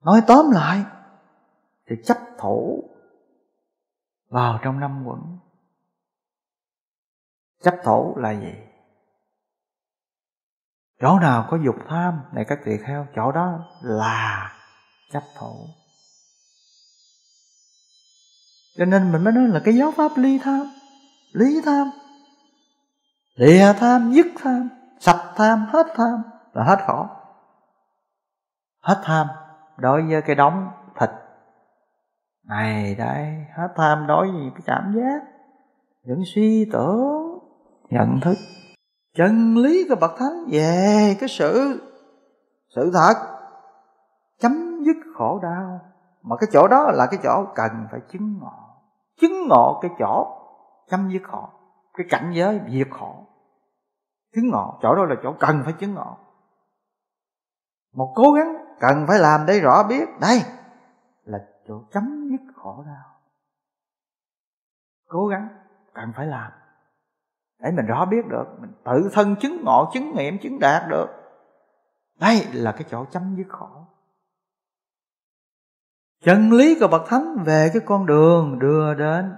Nói tóm lại thì chấp thủ vào trong năm quẩn. Chấp thủ là gì? Chỗ nào có dục tham này các tỳ kheo, chỗ đó là chấp thủ cho nên mình mới nói là cái giáo pháp ly tham, lý tham, lìa tham, dứt tham, sạch tham, hết tham là hết khổ. Hết tham, đối với cái đóng này, đây, hết tham đối với cái cảm giác. Những suy tưởng, nhận thức, chân lý của bậc thánh. Về cái sự sự thật, chấm dứt khổ đau. Mà cái chỗ đó là cái chỗ cần phải chứng ngộ. Chứng ngộ cái chỗ chấm dứt khổ, cái cảnh giới diệt khổ. Chứng ngộ, chỗ đó là chỗ cần phải chứng ngộ. Một cố gắng cần phải làm để rõ biết. Đây là chỗ chấm dứt khổ đau. Cố gắng, cần phải làm. Để mình rõ biết được, mình tự thân chứng ngộ, chứng nghiệm chứng đạt được. Đây là cái chỗ chấm dứt khổ. Chân lý của bậc thánh về cái con đường đưa đến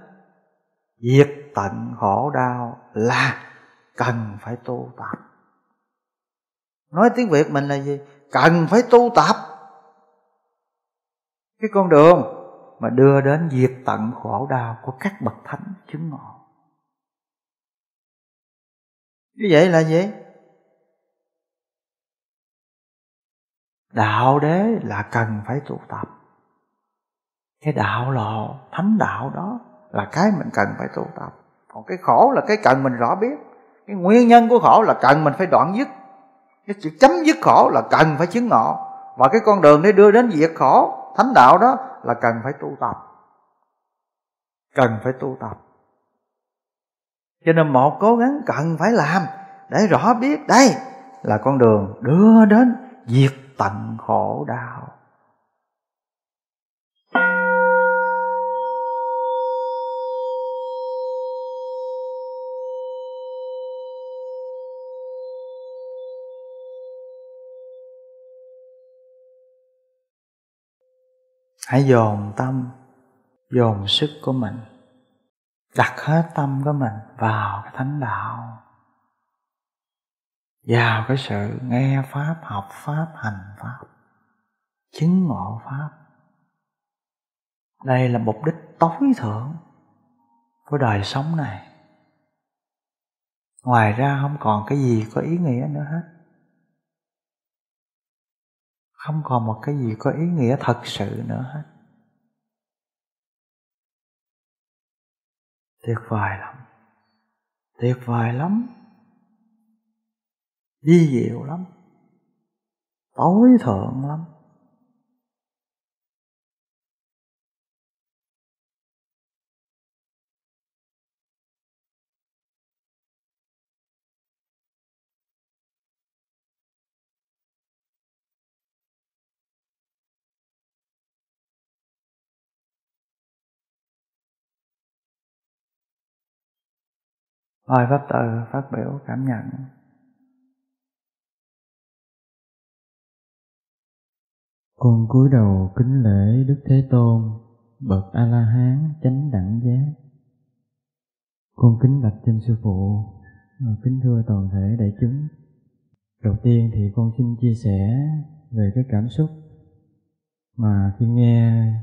diệt tận khổ đau là cần phải tu tập. Nói tiếng việt mình là gì? Cần phải tu tập cái con đường mà đưa đến diệt tận khổ đau của các bậc thánh chứng ngộ. Như vậy là gì? Đạo đế là cần phải tu tập. Cái đạo lộ, thánh đạo đó là cái mình cần phải tu tập. Còn cái khổ là cái cần mình rõ biết. Cái nguyên nhân của khổ là cần mình phải đoạn dứt. Cái sự chấm dứt khổ là cần phải chứng ngộ. Và cái con đường để đưa đến diệt khổ thánh đạo đó là cần phải tu tập. Cần phải tu tập. Cho nên một cố gắng cần phải làm để rõ biết đây là con đường đưa đến diệt tận khổ đau. Hãy dồn tâm, dồn sức của mình, đặt hết tâm của mình vào cái thánh đạo. Vào cái sự nghe pháp, học pháp, hành pháp, chứng ngộ pháp. Đây là mục đích tối thượng của đời sống này. Ngoài ra không còn cái gì có ý nghĩa nữa hết không còn một cái gì có ý nghĩa thật sự nữa hết. Tuyệt vời lắm. Tuyệt vời lắm. Vi diệu lắm. Tối thượng lắm. Mời Pháp từ phát biểu cảm nhận. Con cúi đầu kính lễ Đức Thế Tôn, bậc A La Hán chánh đẳng giác. Con kính bạch trên sư phụ, kính thưa toàn thể đại chúng. Đầu tiên thì con xin chia sẻ về cái cảm xúc mà khi nghe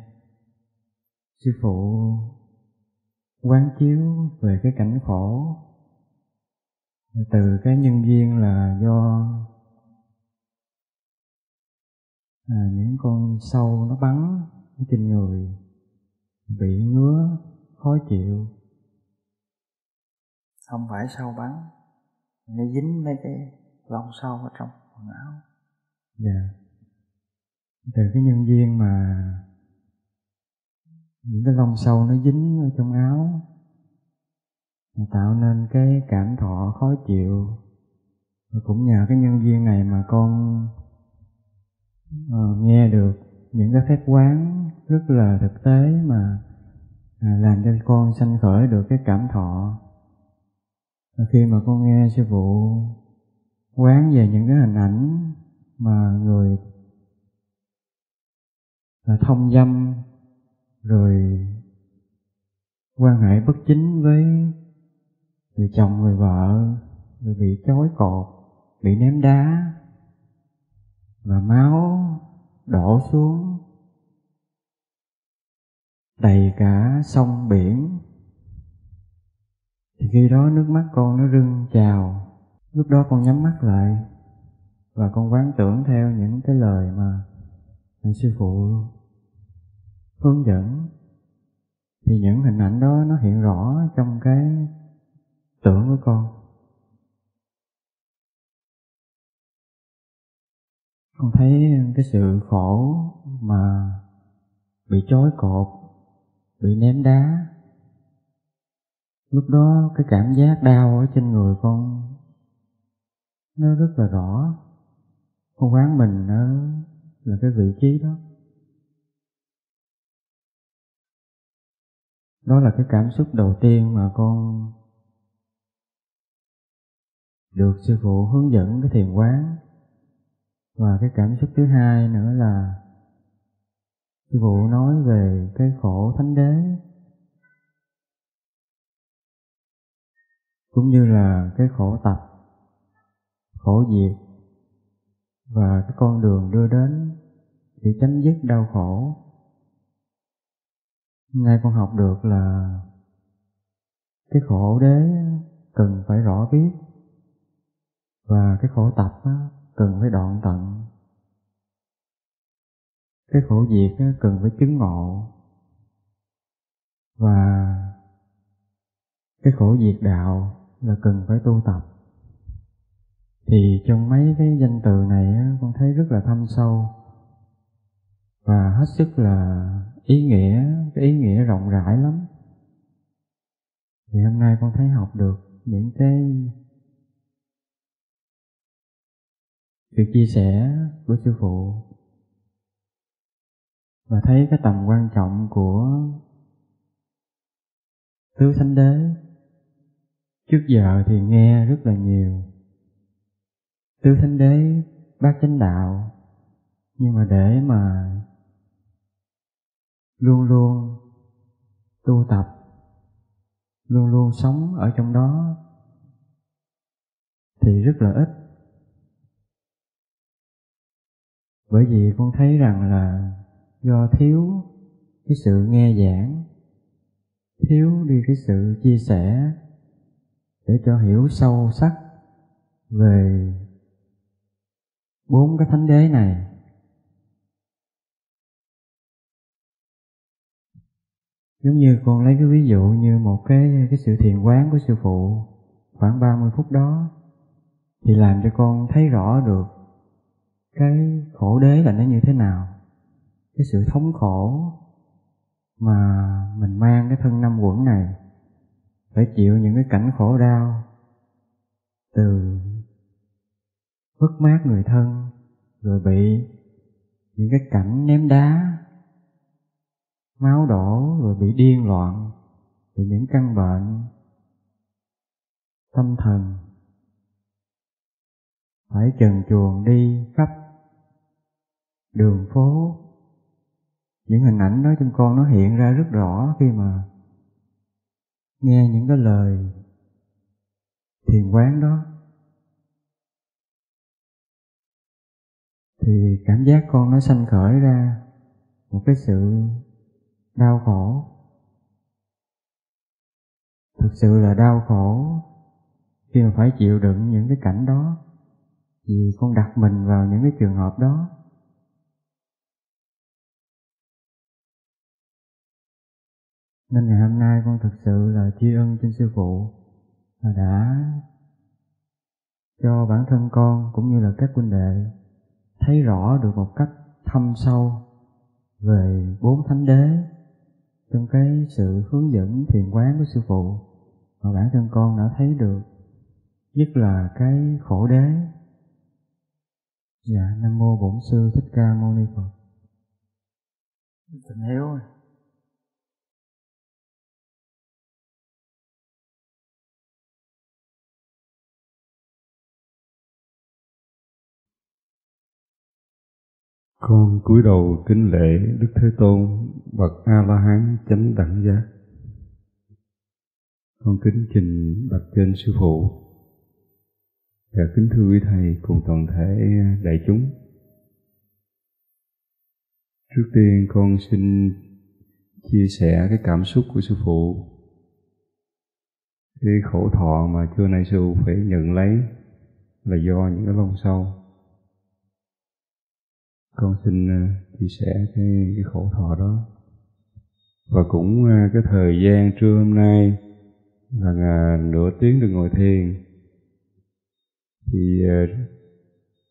sư phụ quán chiếu về cái cảnh khổ từ cái nhân viên là do à, những con sâu nó bắn trên người bị ngứa khó chịu không phải sâu bắn nó dính mấy cái lông sâu ở trong quần áo dạ yeah. từ cái nhân viên mà những cái lông sâu nó dính ở trong áo tạo nên cái cảm thọ khó chịu. Và cũng nhờ cái nhân viên này mà con uh, nghe được những cái phép quán rất là thực tế mà à, làm cho con sanh khởi được cái cảm thọ. Và khi mà con nghe sư phụ quán về những cái hình ảnh mà người là thông dâm rồi quan hệ bất chính với người chồng người vợ, người bị chói cột, bị ném đá và máu đổ xuống, đầy cả sông biển. Thì khi đó nước mắt con nó rưng trào. Lúc đó con nhắm mắt lại và con quán tưởng theo những cái lời mà sư phụ hướng dẫn. Thì những hình ảnh đó nó hiện rõ trong cái tưởng của con con thấy cái sự khổ mà bị trói cột, bị ném đá, lúc đó cái cảm giác đau ở trên người con nó rất là rõ. Con quán mình nó là cái vị trí đó. Đó là cái cảm xúc đầu tiên mà con được sư phụ hướng dẫn cái thiền quán. Và cái cảm xúc thứ hai nữa là sư phụ nói về cái khổ thánh đế. Cũng như là cái khổ tập, khổ diệt và cái con đường đưa đến để chấm dứt đau khổ. Nay con học được là cái khổ đế cần phải rõ biết và cái khổ tập á, cần phải đoạn tận. Cái khổ diệt á, cần phải chứng ngộ. Và cái khổ diệt đạo là cần phải tu tập. Thì trong mấy cái danh từ này á, con thấy rất là thâm sâu. Và hết sức là ý nghĩa cái ý nghĩa rộng rãi lắm. Thì hôm nay con thấy học được những cái sự chia sẻ của sư phụ. Và thấy cái tầm quan trọng của tứ thánh đế. Trước giờ thì nghe rất là nhiều. Tứ thánh đế bát chánh đạo. Nhưng mà để mà luôn luôn tu tập, luôn luôn sống ở trong đó, thì rất là ít. Bởi vì con thấy rằng là do thiếu cái sự nghe giảng, thiếu đi cái sự chia sẻ để cho hiểu sâu sắc về bốn cái thánh đế này. Giống như con lấy cái ví dụ như một cái cái sự thiền quán của sư phụ khoảng 30 phút đó, thì làm cho con thấy rõ được cái khổ đế là nó như thế nào? Cái sự thống khổ mà mình mang cái thân năm quẩn này, phải chịu những cái cảnh khổ đau từ mất mát người thân, rồi bị những cái cảnh ném đá, máu đổ, rồi bị điên loạn bị những căn bệnh tâm thần. Phải trần chuồng đi khắp đường phố. Những hình ảnh đó trong con nó hiện ra rất rõ khi mà nghe những cái lời thiền quán đó. Thì cảm giác con nó sanh khởi ra một cái sự đau khổ. Thực sự là đau khổ khi mà phải chịu đựng những cái cảnh đó, vì con đặt mình vào những cái trường hợp đó. Nên ngày hôm nay con thực sự là tri ân trên sư phụ là đã cho bản thân con cũng như là các huynh đệ thấy rõ được một cách thâm sâu về bốn thánh đế trong cái sự hướng dẫn thiền quán của sư phụ mà bản thân con đã thấy được, nhất là cái khổ đế. Dạ nam mô bổn sư thích ca mâu ni phật. Tình hiếu Con cúi đầu kính lễ Đức Thế Tôn, bậc A La Hán chánh đẳng giác. Con kính trình bạch trên sư phụ và kính thưa quý thầy cùng toàn thể đại chúng. Trước tiên con xin chia sẻ cái cảm xúc của sư phụ cái khổ thọ mà trưa nay sư phụ phải nhận lấy là do những cái lông sâu con xin à, chia sẻ cái, cái khổ thọ đó. Và cũng à, cái thời gian trưa hôm nay là nửa tiếng được ngồi thiền thì à,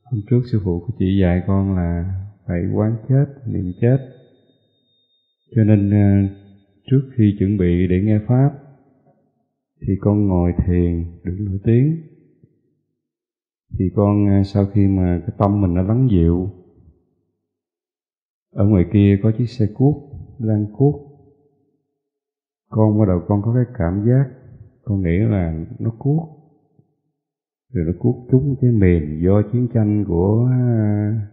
hôm trước sư phụ có chỉ dạy con là phải quán chết niệm chết. Cho nên trước khi chuẩn bị để nghe pháp thì con ngồi thiền được nửa tiếng. Thì con sau khi mà cái tâm mình nó lắng dịu ở ngoài kia có chiếc xe cuốc lăn cuốc. Con bắt đầu con có cái cảm giác con nghĩ là nó cuốc. Rồi nó cuốc trúng cái mền do chiến tranh của à,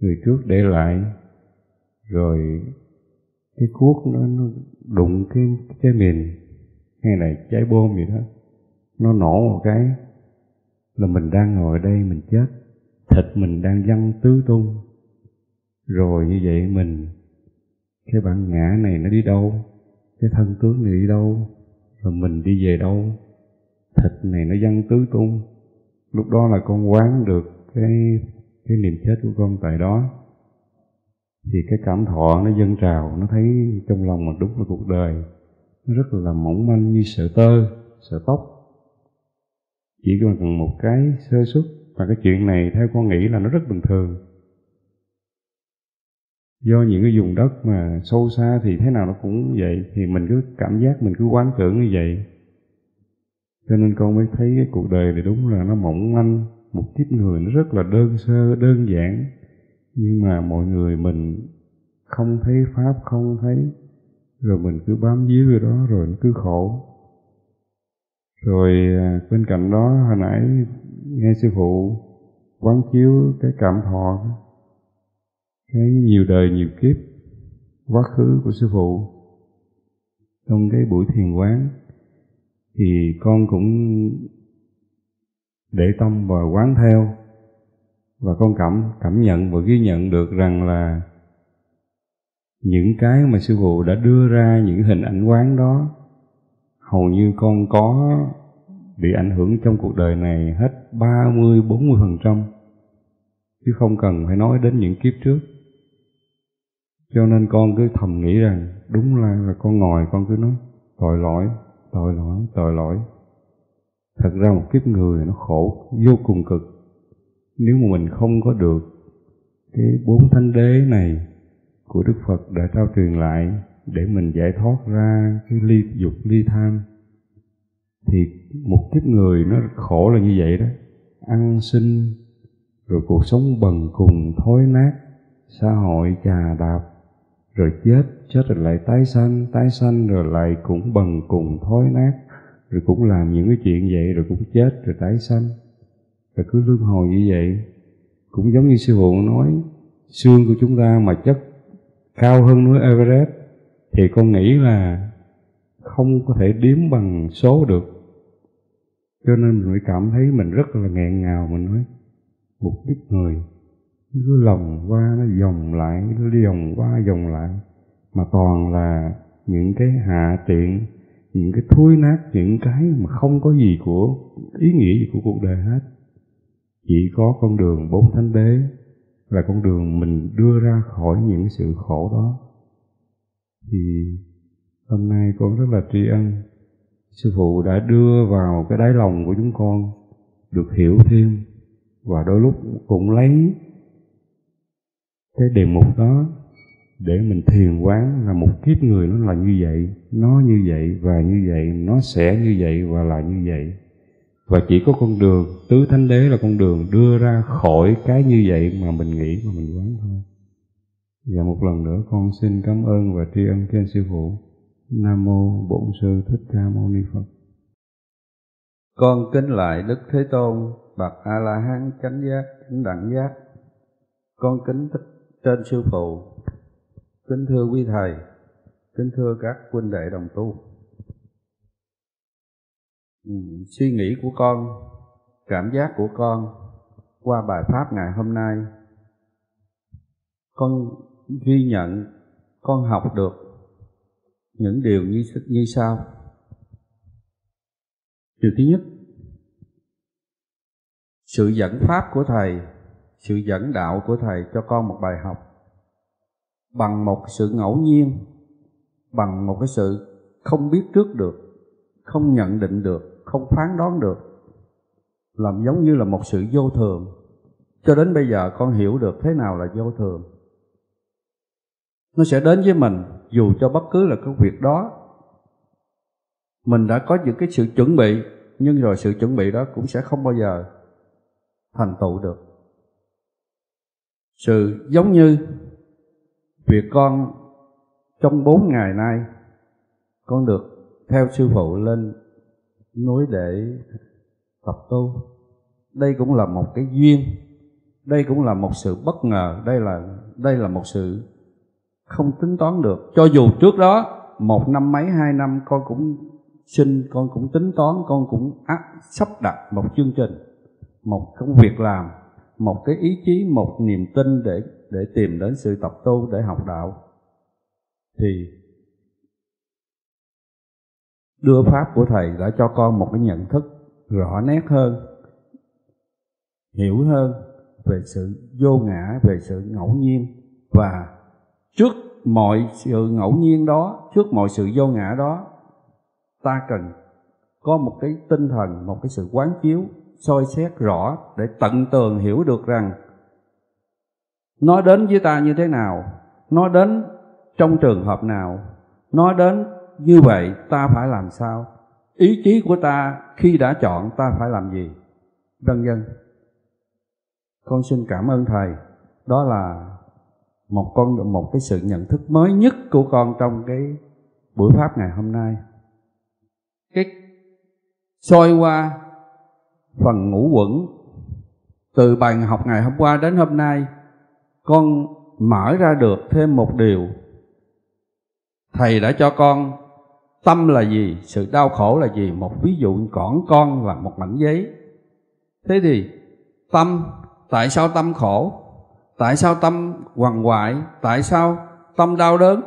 người trước để lại. Rồi cái cuốc nó, nó đụng cái cái mền hay là trái bom gì đó. Nó nổ một cái là mình đang ngồi đây mình chết. Thịt mình đang văng tứ tung rồi như vậy mình, cái bản ngã này nó đi đâu? Cái thân tướng này đi đâu? Rồi mình đi về đâu? Thịt này nó văng tứ tung. Lúc đó là con quán được cái cái niềm chết của con tại đó. Thì cái cảm thọ nó dâng trào, nó thấy trong lòng mình đúng là cuộc đời. Nó rất là mỏng manh như sợi tơ, sợi tóc. Chỉ cần một cái sơ xuất và cái chuyện này theo con nghĩ là nó rất bình thường do những cái vùng đất mà sâu xa thì thế nào nó cũng vậy, thì mình cứ cảm giác mình cứ quán tưởng như vậy. Cho nên con mới thấy cái cuộc đời này đúng là nó mỏng manh, một kiếp người nó rất là đơn sơ, đơn giản. Nhưng mà mọi người mình không thấy pháp, không thấy, rồi mình cứ bám víu vào đó, rồi nó cứ khổ. Rồi à, bên cạnh đó hồi nãy nghe sư phụ quán chiếu cái cảm thọ cái nhiều đời nhiều kiếp, quá khứ của sư phụ. Trong cái buổi thiền quán thì con cũng để tâm và quán theo. Và con cảm cảm nhận và ghi nhận được rằng là những cái mà sư phụ đã đưa ra, những hình ảnh quán đó, hầu như con có bị ảnh hưởng trong cuộc đời này hết 30 40 phần trăm. Chứ không cần phải nói đến những kiếp trước cho nên con cứ thầm nghĩ rằng đúng là, là con ngồi con cứ nói tội lỗi tội lỗi tội lỗi. Thật ra một kiếp người nó khổ vô cùng cực. Nếu mà mình không có được cái bốn thánh đế này của đức phật đã trao truyền lại để mình giải thoát ra cái ly dục ly tham thì một kiếp người nó khổ là như vậy đó. Ăn sinh rồi cuộc sống bần cùng thối nát xã hội chà đạp rồi chết chết rồi lại tái sanh tái sanh rồi lại cũng bần cùng thối nát, rồi cũng làm những cái chuyện vậy rồi cũng chết rồi tái sanh. Rồi cứ luân hồi như vậy. Cũng giống như sư phụ nói, xương của chúng ta mà chất cao hơn núi Everest thì con nghĩ là không có thể đếm bằng số được. Cho nên mình mới cảm thấy mình rất là nghẹn ngào, mình nói một ít người cứ lòng qua nó dòng lại nó dòng qua dòng lại. Mà toàn là những cái hạ tiện, những cái thối nát, những cái mà không có gì của, ý nghĩa gì của cuộc đời hết. Chỉ có con đường bốn thánh đế là con đường mình đưa ra khỏi những sự khổ đó. Thì hôm nay con rất là tri ân. Sư phụ đã đưa vào cái đáy lòng của chúng con được hiểu thêm và đôi lúc cũng lấy cái đề mục đó, để mình thiền quán là một kiếp người nó là như vậy, nó như vậy và như vậy, nó sẽ như vậy và là như vậy. Và chỉ có con đường, tứ thánh đế là con đường đưa ra khỏi cái như vậy mà mình nghĩ mà mình quán thôi. Và một lần nữa, con xin cảm ơn và tri ân trên sư phụ. Nam mô bổn sư thích ca mâu ni phật. Con kính lại đức thế tôn, bậc a la hán chánh giác, chánh đẳng giác. Con kính thích trên sư phụ kính thưa quý thầy kính thưa các huynh đệ đồng tu. Ừ, suy nghĩ của con cảm giác của con qua bài pháp ngày hôm nay con ghi nhận con học được những điều như như sau. Điều thứ nhất sự dẫn pháp của thầy sự dẫn đạo của thầy cho con một bài học bằng một sự ngẫu nhiên, bằng một cái sự không biết trước được, không nhận định được, không phán đoán được, làm giống như là một sự vô thường. Cho đến bây giờ con hiểu được thế nào là vô thường. Nó sẽ đến với mình, dù cho bất cứ là cái việc đó. Mình đã có những cái sự chuẩn bị, nhưng rồi sự chuẩn bị đó cũng sẽ không bao giờ thành tựu được sự giống như việc con trong bốn ngày nay, con được theo sư phụ lên núi để tập tu. Đây cũng là một cái duyên, đây cũng là một sự bất ngờ, đây là đây là một sự không tính toán được. Cho dù trước đó, một năm mấy, hai năm, con cũng xin con cũng tính toán, con cũng áp, sắp đặt một chương trình, một công việc làm một cái ý chí, một niềm tin để để tìm đến sự tập tu, để học đạo, thì đưa pháp của thầy đã cho con một cái nhận thức rõ nét hơn, hiểu hơn về sự vô ngã, về sự ngẫu nhiên. Và trước mọi sự ngẫu nhiên đó, trước mọi sự vô ngã đó, ta cần có một cái tinh thần, một cái sự quán chiếu soi xét rõ để tận tường hiểu được rằng nó đến với ta như thế nào, nó đến trong trường hợp nào, nó đến như vậy ta phải làm sao, ý chí của ta khi đã chọn ta phải làm gì. Vân vân. Con xin cảm ơn thầy. Đó là một con, một cái sự nhận thức mới nhất của con trong cái buổi pháp ngày hôm nay. Cái soi qua phần ngũ quẩn. Từ bài học ngày hôm qua đến hôm nay, con mở ra được thêm một điều. Thầy đã cho con tâm là gì, sự đau khổ là gì, một ví dụ cỏn con là một mảnh giấy. Thế thì, tâm, tại sao tâm khổ? Tại sao tâm quằn quại? Tại sao tâm đau đớn?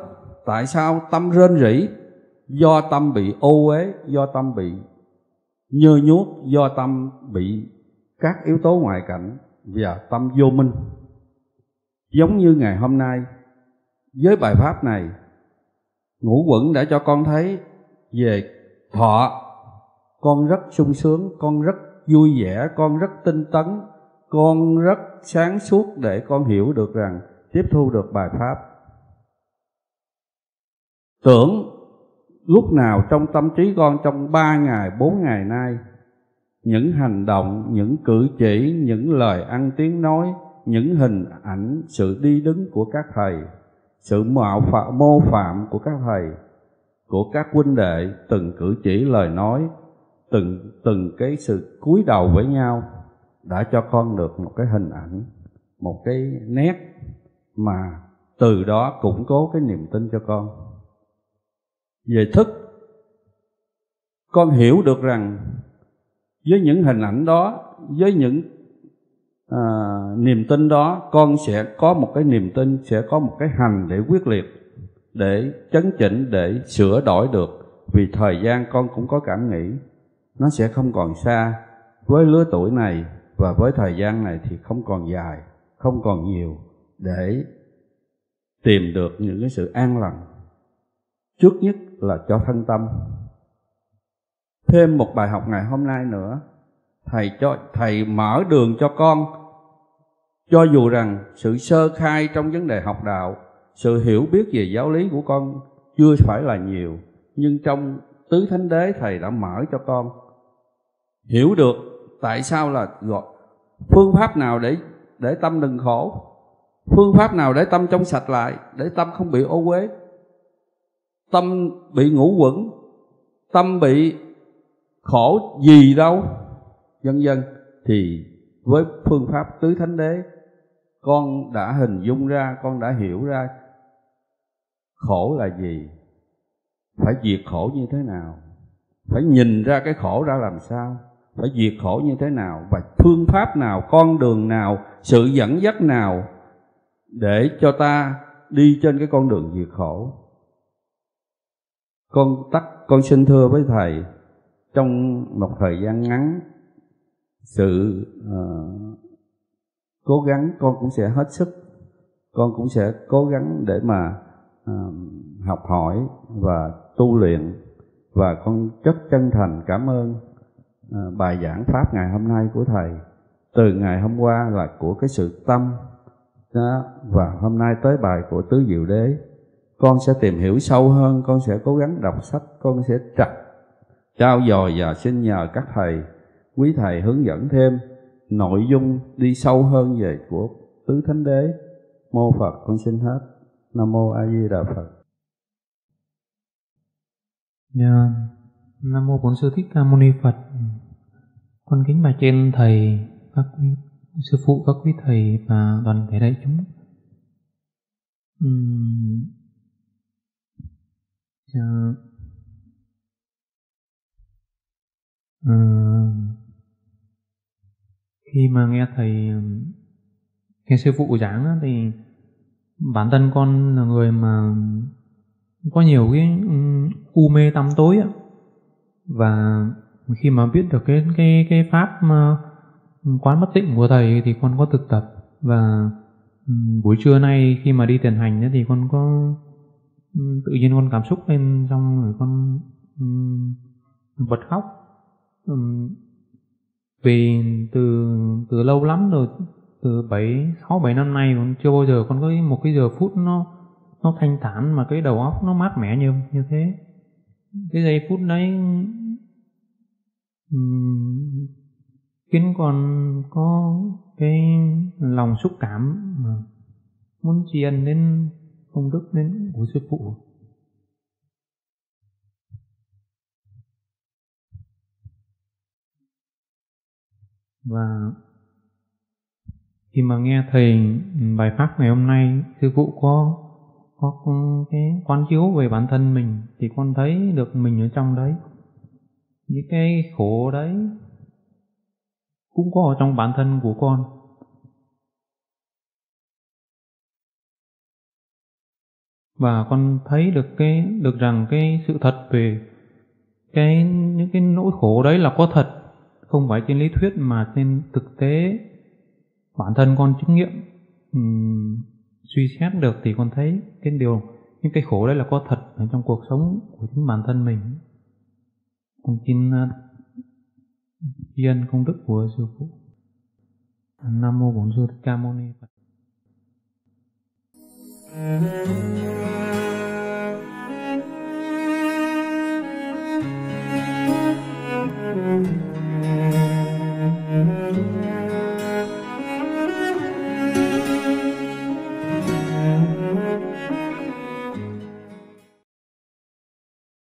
Tại sao tâm rên rỉ? Do tâm bị ô uế, do tâm bị nhơ nhuốc do tâm bị các yếu tố ngoại cảnh và tâm vô minh. Giống như ngày hôm nay, với bài pháp này, ngũ quẩn đã cho con thấy về thọ. Con rất sung sướng, con rất vui vẻ, con rất tinh tấn, con rất sáng suốt để con hiểu được rằng tiếp thu được bài pháp. Tưởng lúc nào trong tâm trí con trong ba ngày, bốn ngày nay, những hành động, những cử chỉ, những lời ăn tiếng nói, những hình ảnh, sự đi đứng của các thầy, sự mạo phạm mô phạm của các thầy, của các huynh đệ, từng cử chỉ, lời nói, từng từng cái sự cúi đầu với nhau, đã cho con được một cái hình ảnh, một cái nét mà từ đó củng cố cái niềm tin cho con về thức. Con hiểu được rằng với những hình ảnh đó với những à, niềm tin đó con sẽ có một cái niềm tin sẽ có một cái hành để quyết liệt để chấn chỉnh để sửa đổi được. Vì thời gian con cũng có cảm nghĩ nó sẽ không còn xa với lứa tuổi này và với thời gian này thì không còn dài không còn nhiều để tìm được những cái sự an lành. Trước nhất là cho thân tâm. Thêm một bài học ngày hôm nay nữa. Thầy cho, thầy mở đường cho con. Cho dù rằng sự sơ khai trong vấn đề học đạo, sự hiểu biết về giáo lý của con chưa phải là nhiều, nhưng trong tứ thánh đế thầy đã mở cho con. Hiểu được tại sao là gọi phương pháp nào để để tâm đừng khổ, phương pháp nào để tâm trong sạch lại, để tâm không bị ô uế tâm bị ngủ quẩn, tâm bị khổ gì đâu. Vân vân. Thì với phương pháp tứ thánh đế, con đã hình dung ra, con đã hiểu ra khổ là gì. Phải diệt khổ như thế nào? Phải nhìn ra cái khổ ra làm sao? Phải diệt khổ như thế nào? Và phương pháp nào, con đường nào, sự dẫn dắt nào để cho ta đi trên cái con đường diệt khổ? Con tắt con xin thưa với thầy trong một thời gian ngắn sự uh, cố gắng con cũng sẽ hết sức. Con cũng sẽ cố gắng để mà uh, học hỏi và tu luyện. Và con rất chân thành cảm ơn uh, bài giảng pháp ngày hôm nay của thầy. Từ ngày hôm qua là của cái sự tâm đó, và hôm nay tới bài của tứ diệu đế con sẽ tìm hiểu sâu hơn, con sẽ cố gắng đọc sách, con sẽ trật trao dồi và xin nhờ các thầy quý thầy hướng dẫn thêm nội dung đi sâu hơn về của tứ thánh đế mô phật, con xin hết nam mô a di đà phật yeah. nam mô bổn sư thích ca mâu ni phật con kính bạch trên thầy các quý, sư phụ, các quý thầy và đoàn thể đại chúng uhm yeah. khi mà nghe thầy nghe sư phụ giảng thì bản thân con là người mà có nhiều cái u mê tâm tối và khi mà biết được cái cái cái pháp mà quán bất tịnh của thầy thì con có thực tập và buổi trưa nay khi mà đi tiền hành thì con có tự nhiên con cảm xúc lên xong rồi con bật khóc. Vì từ từ lâu lắm rồi từ bảy sáu bảy năm nay còn chưa bao giờ con có một cái giờ phút nó nó thanh thản mà cái đầu óc nó mát mẻ như như thế. Cái giây phút đấy um, khiến con có cái lòng xúc cảm mà muốn tri ân đến công đức đến của sư phụ. Và khi mà nghe thầy bài pháp ngày hôm nay, sư phụ có có cái quán chiếu về bản thân mình, thì con thấy được mình ở trong đấy. Những cái khổ đấy cũng có ở trong bản thân của con. Và con thấy được cái được rằng cái sự thật về cái những cái nỗi khổ đấy là có thật. Không phải trên lý thuyết mà trên thực tế bản thân con chứng nghiệm um, suy xét được thì con thấy cái điều những cái khổ đấy là có thật ở trong cuộc sống của chính bản thân mình. Con xin uh, tri ân công đức của sư phụ. Nam mô bổn sư thích ca mâu ni phật. Mm-hmm.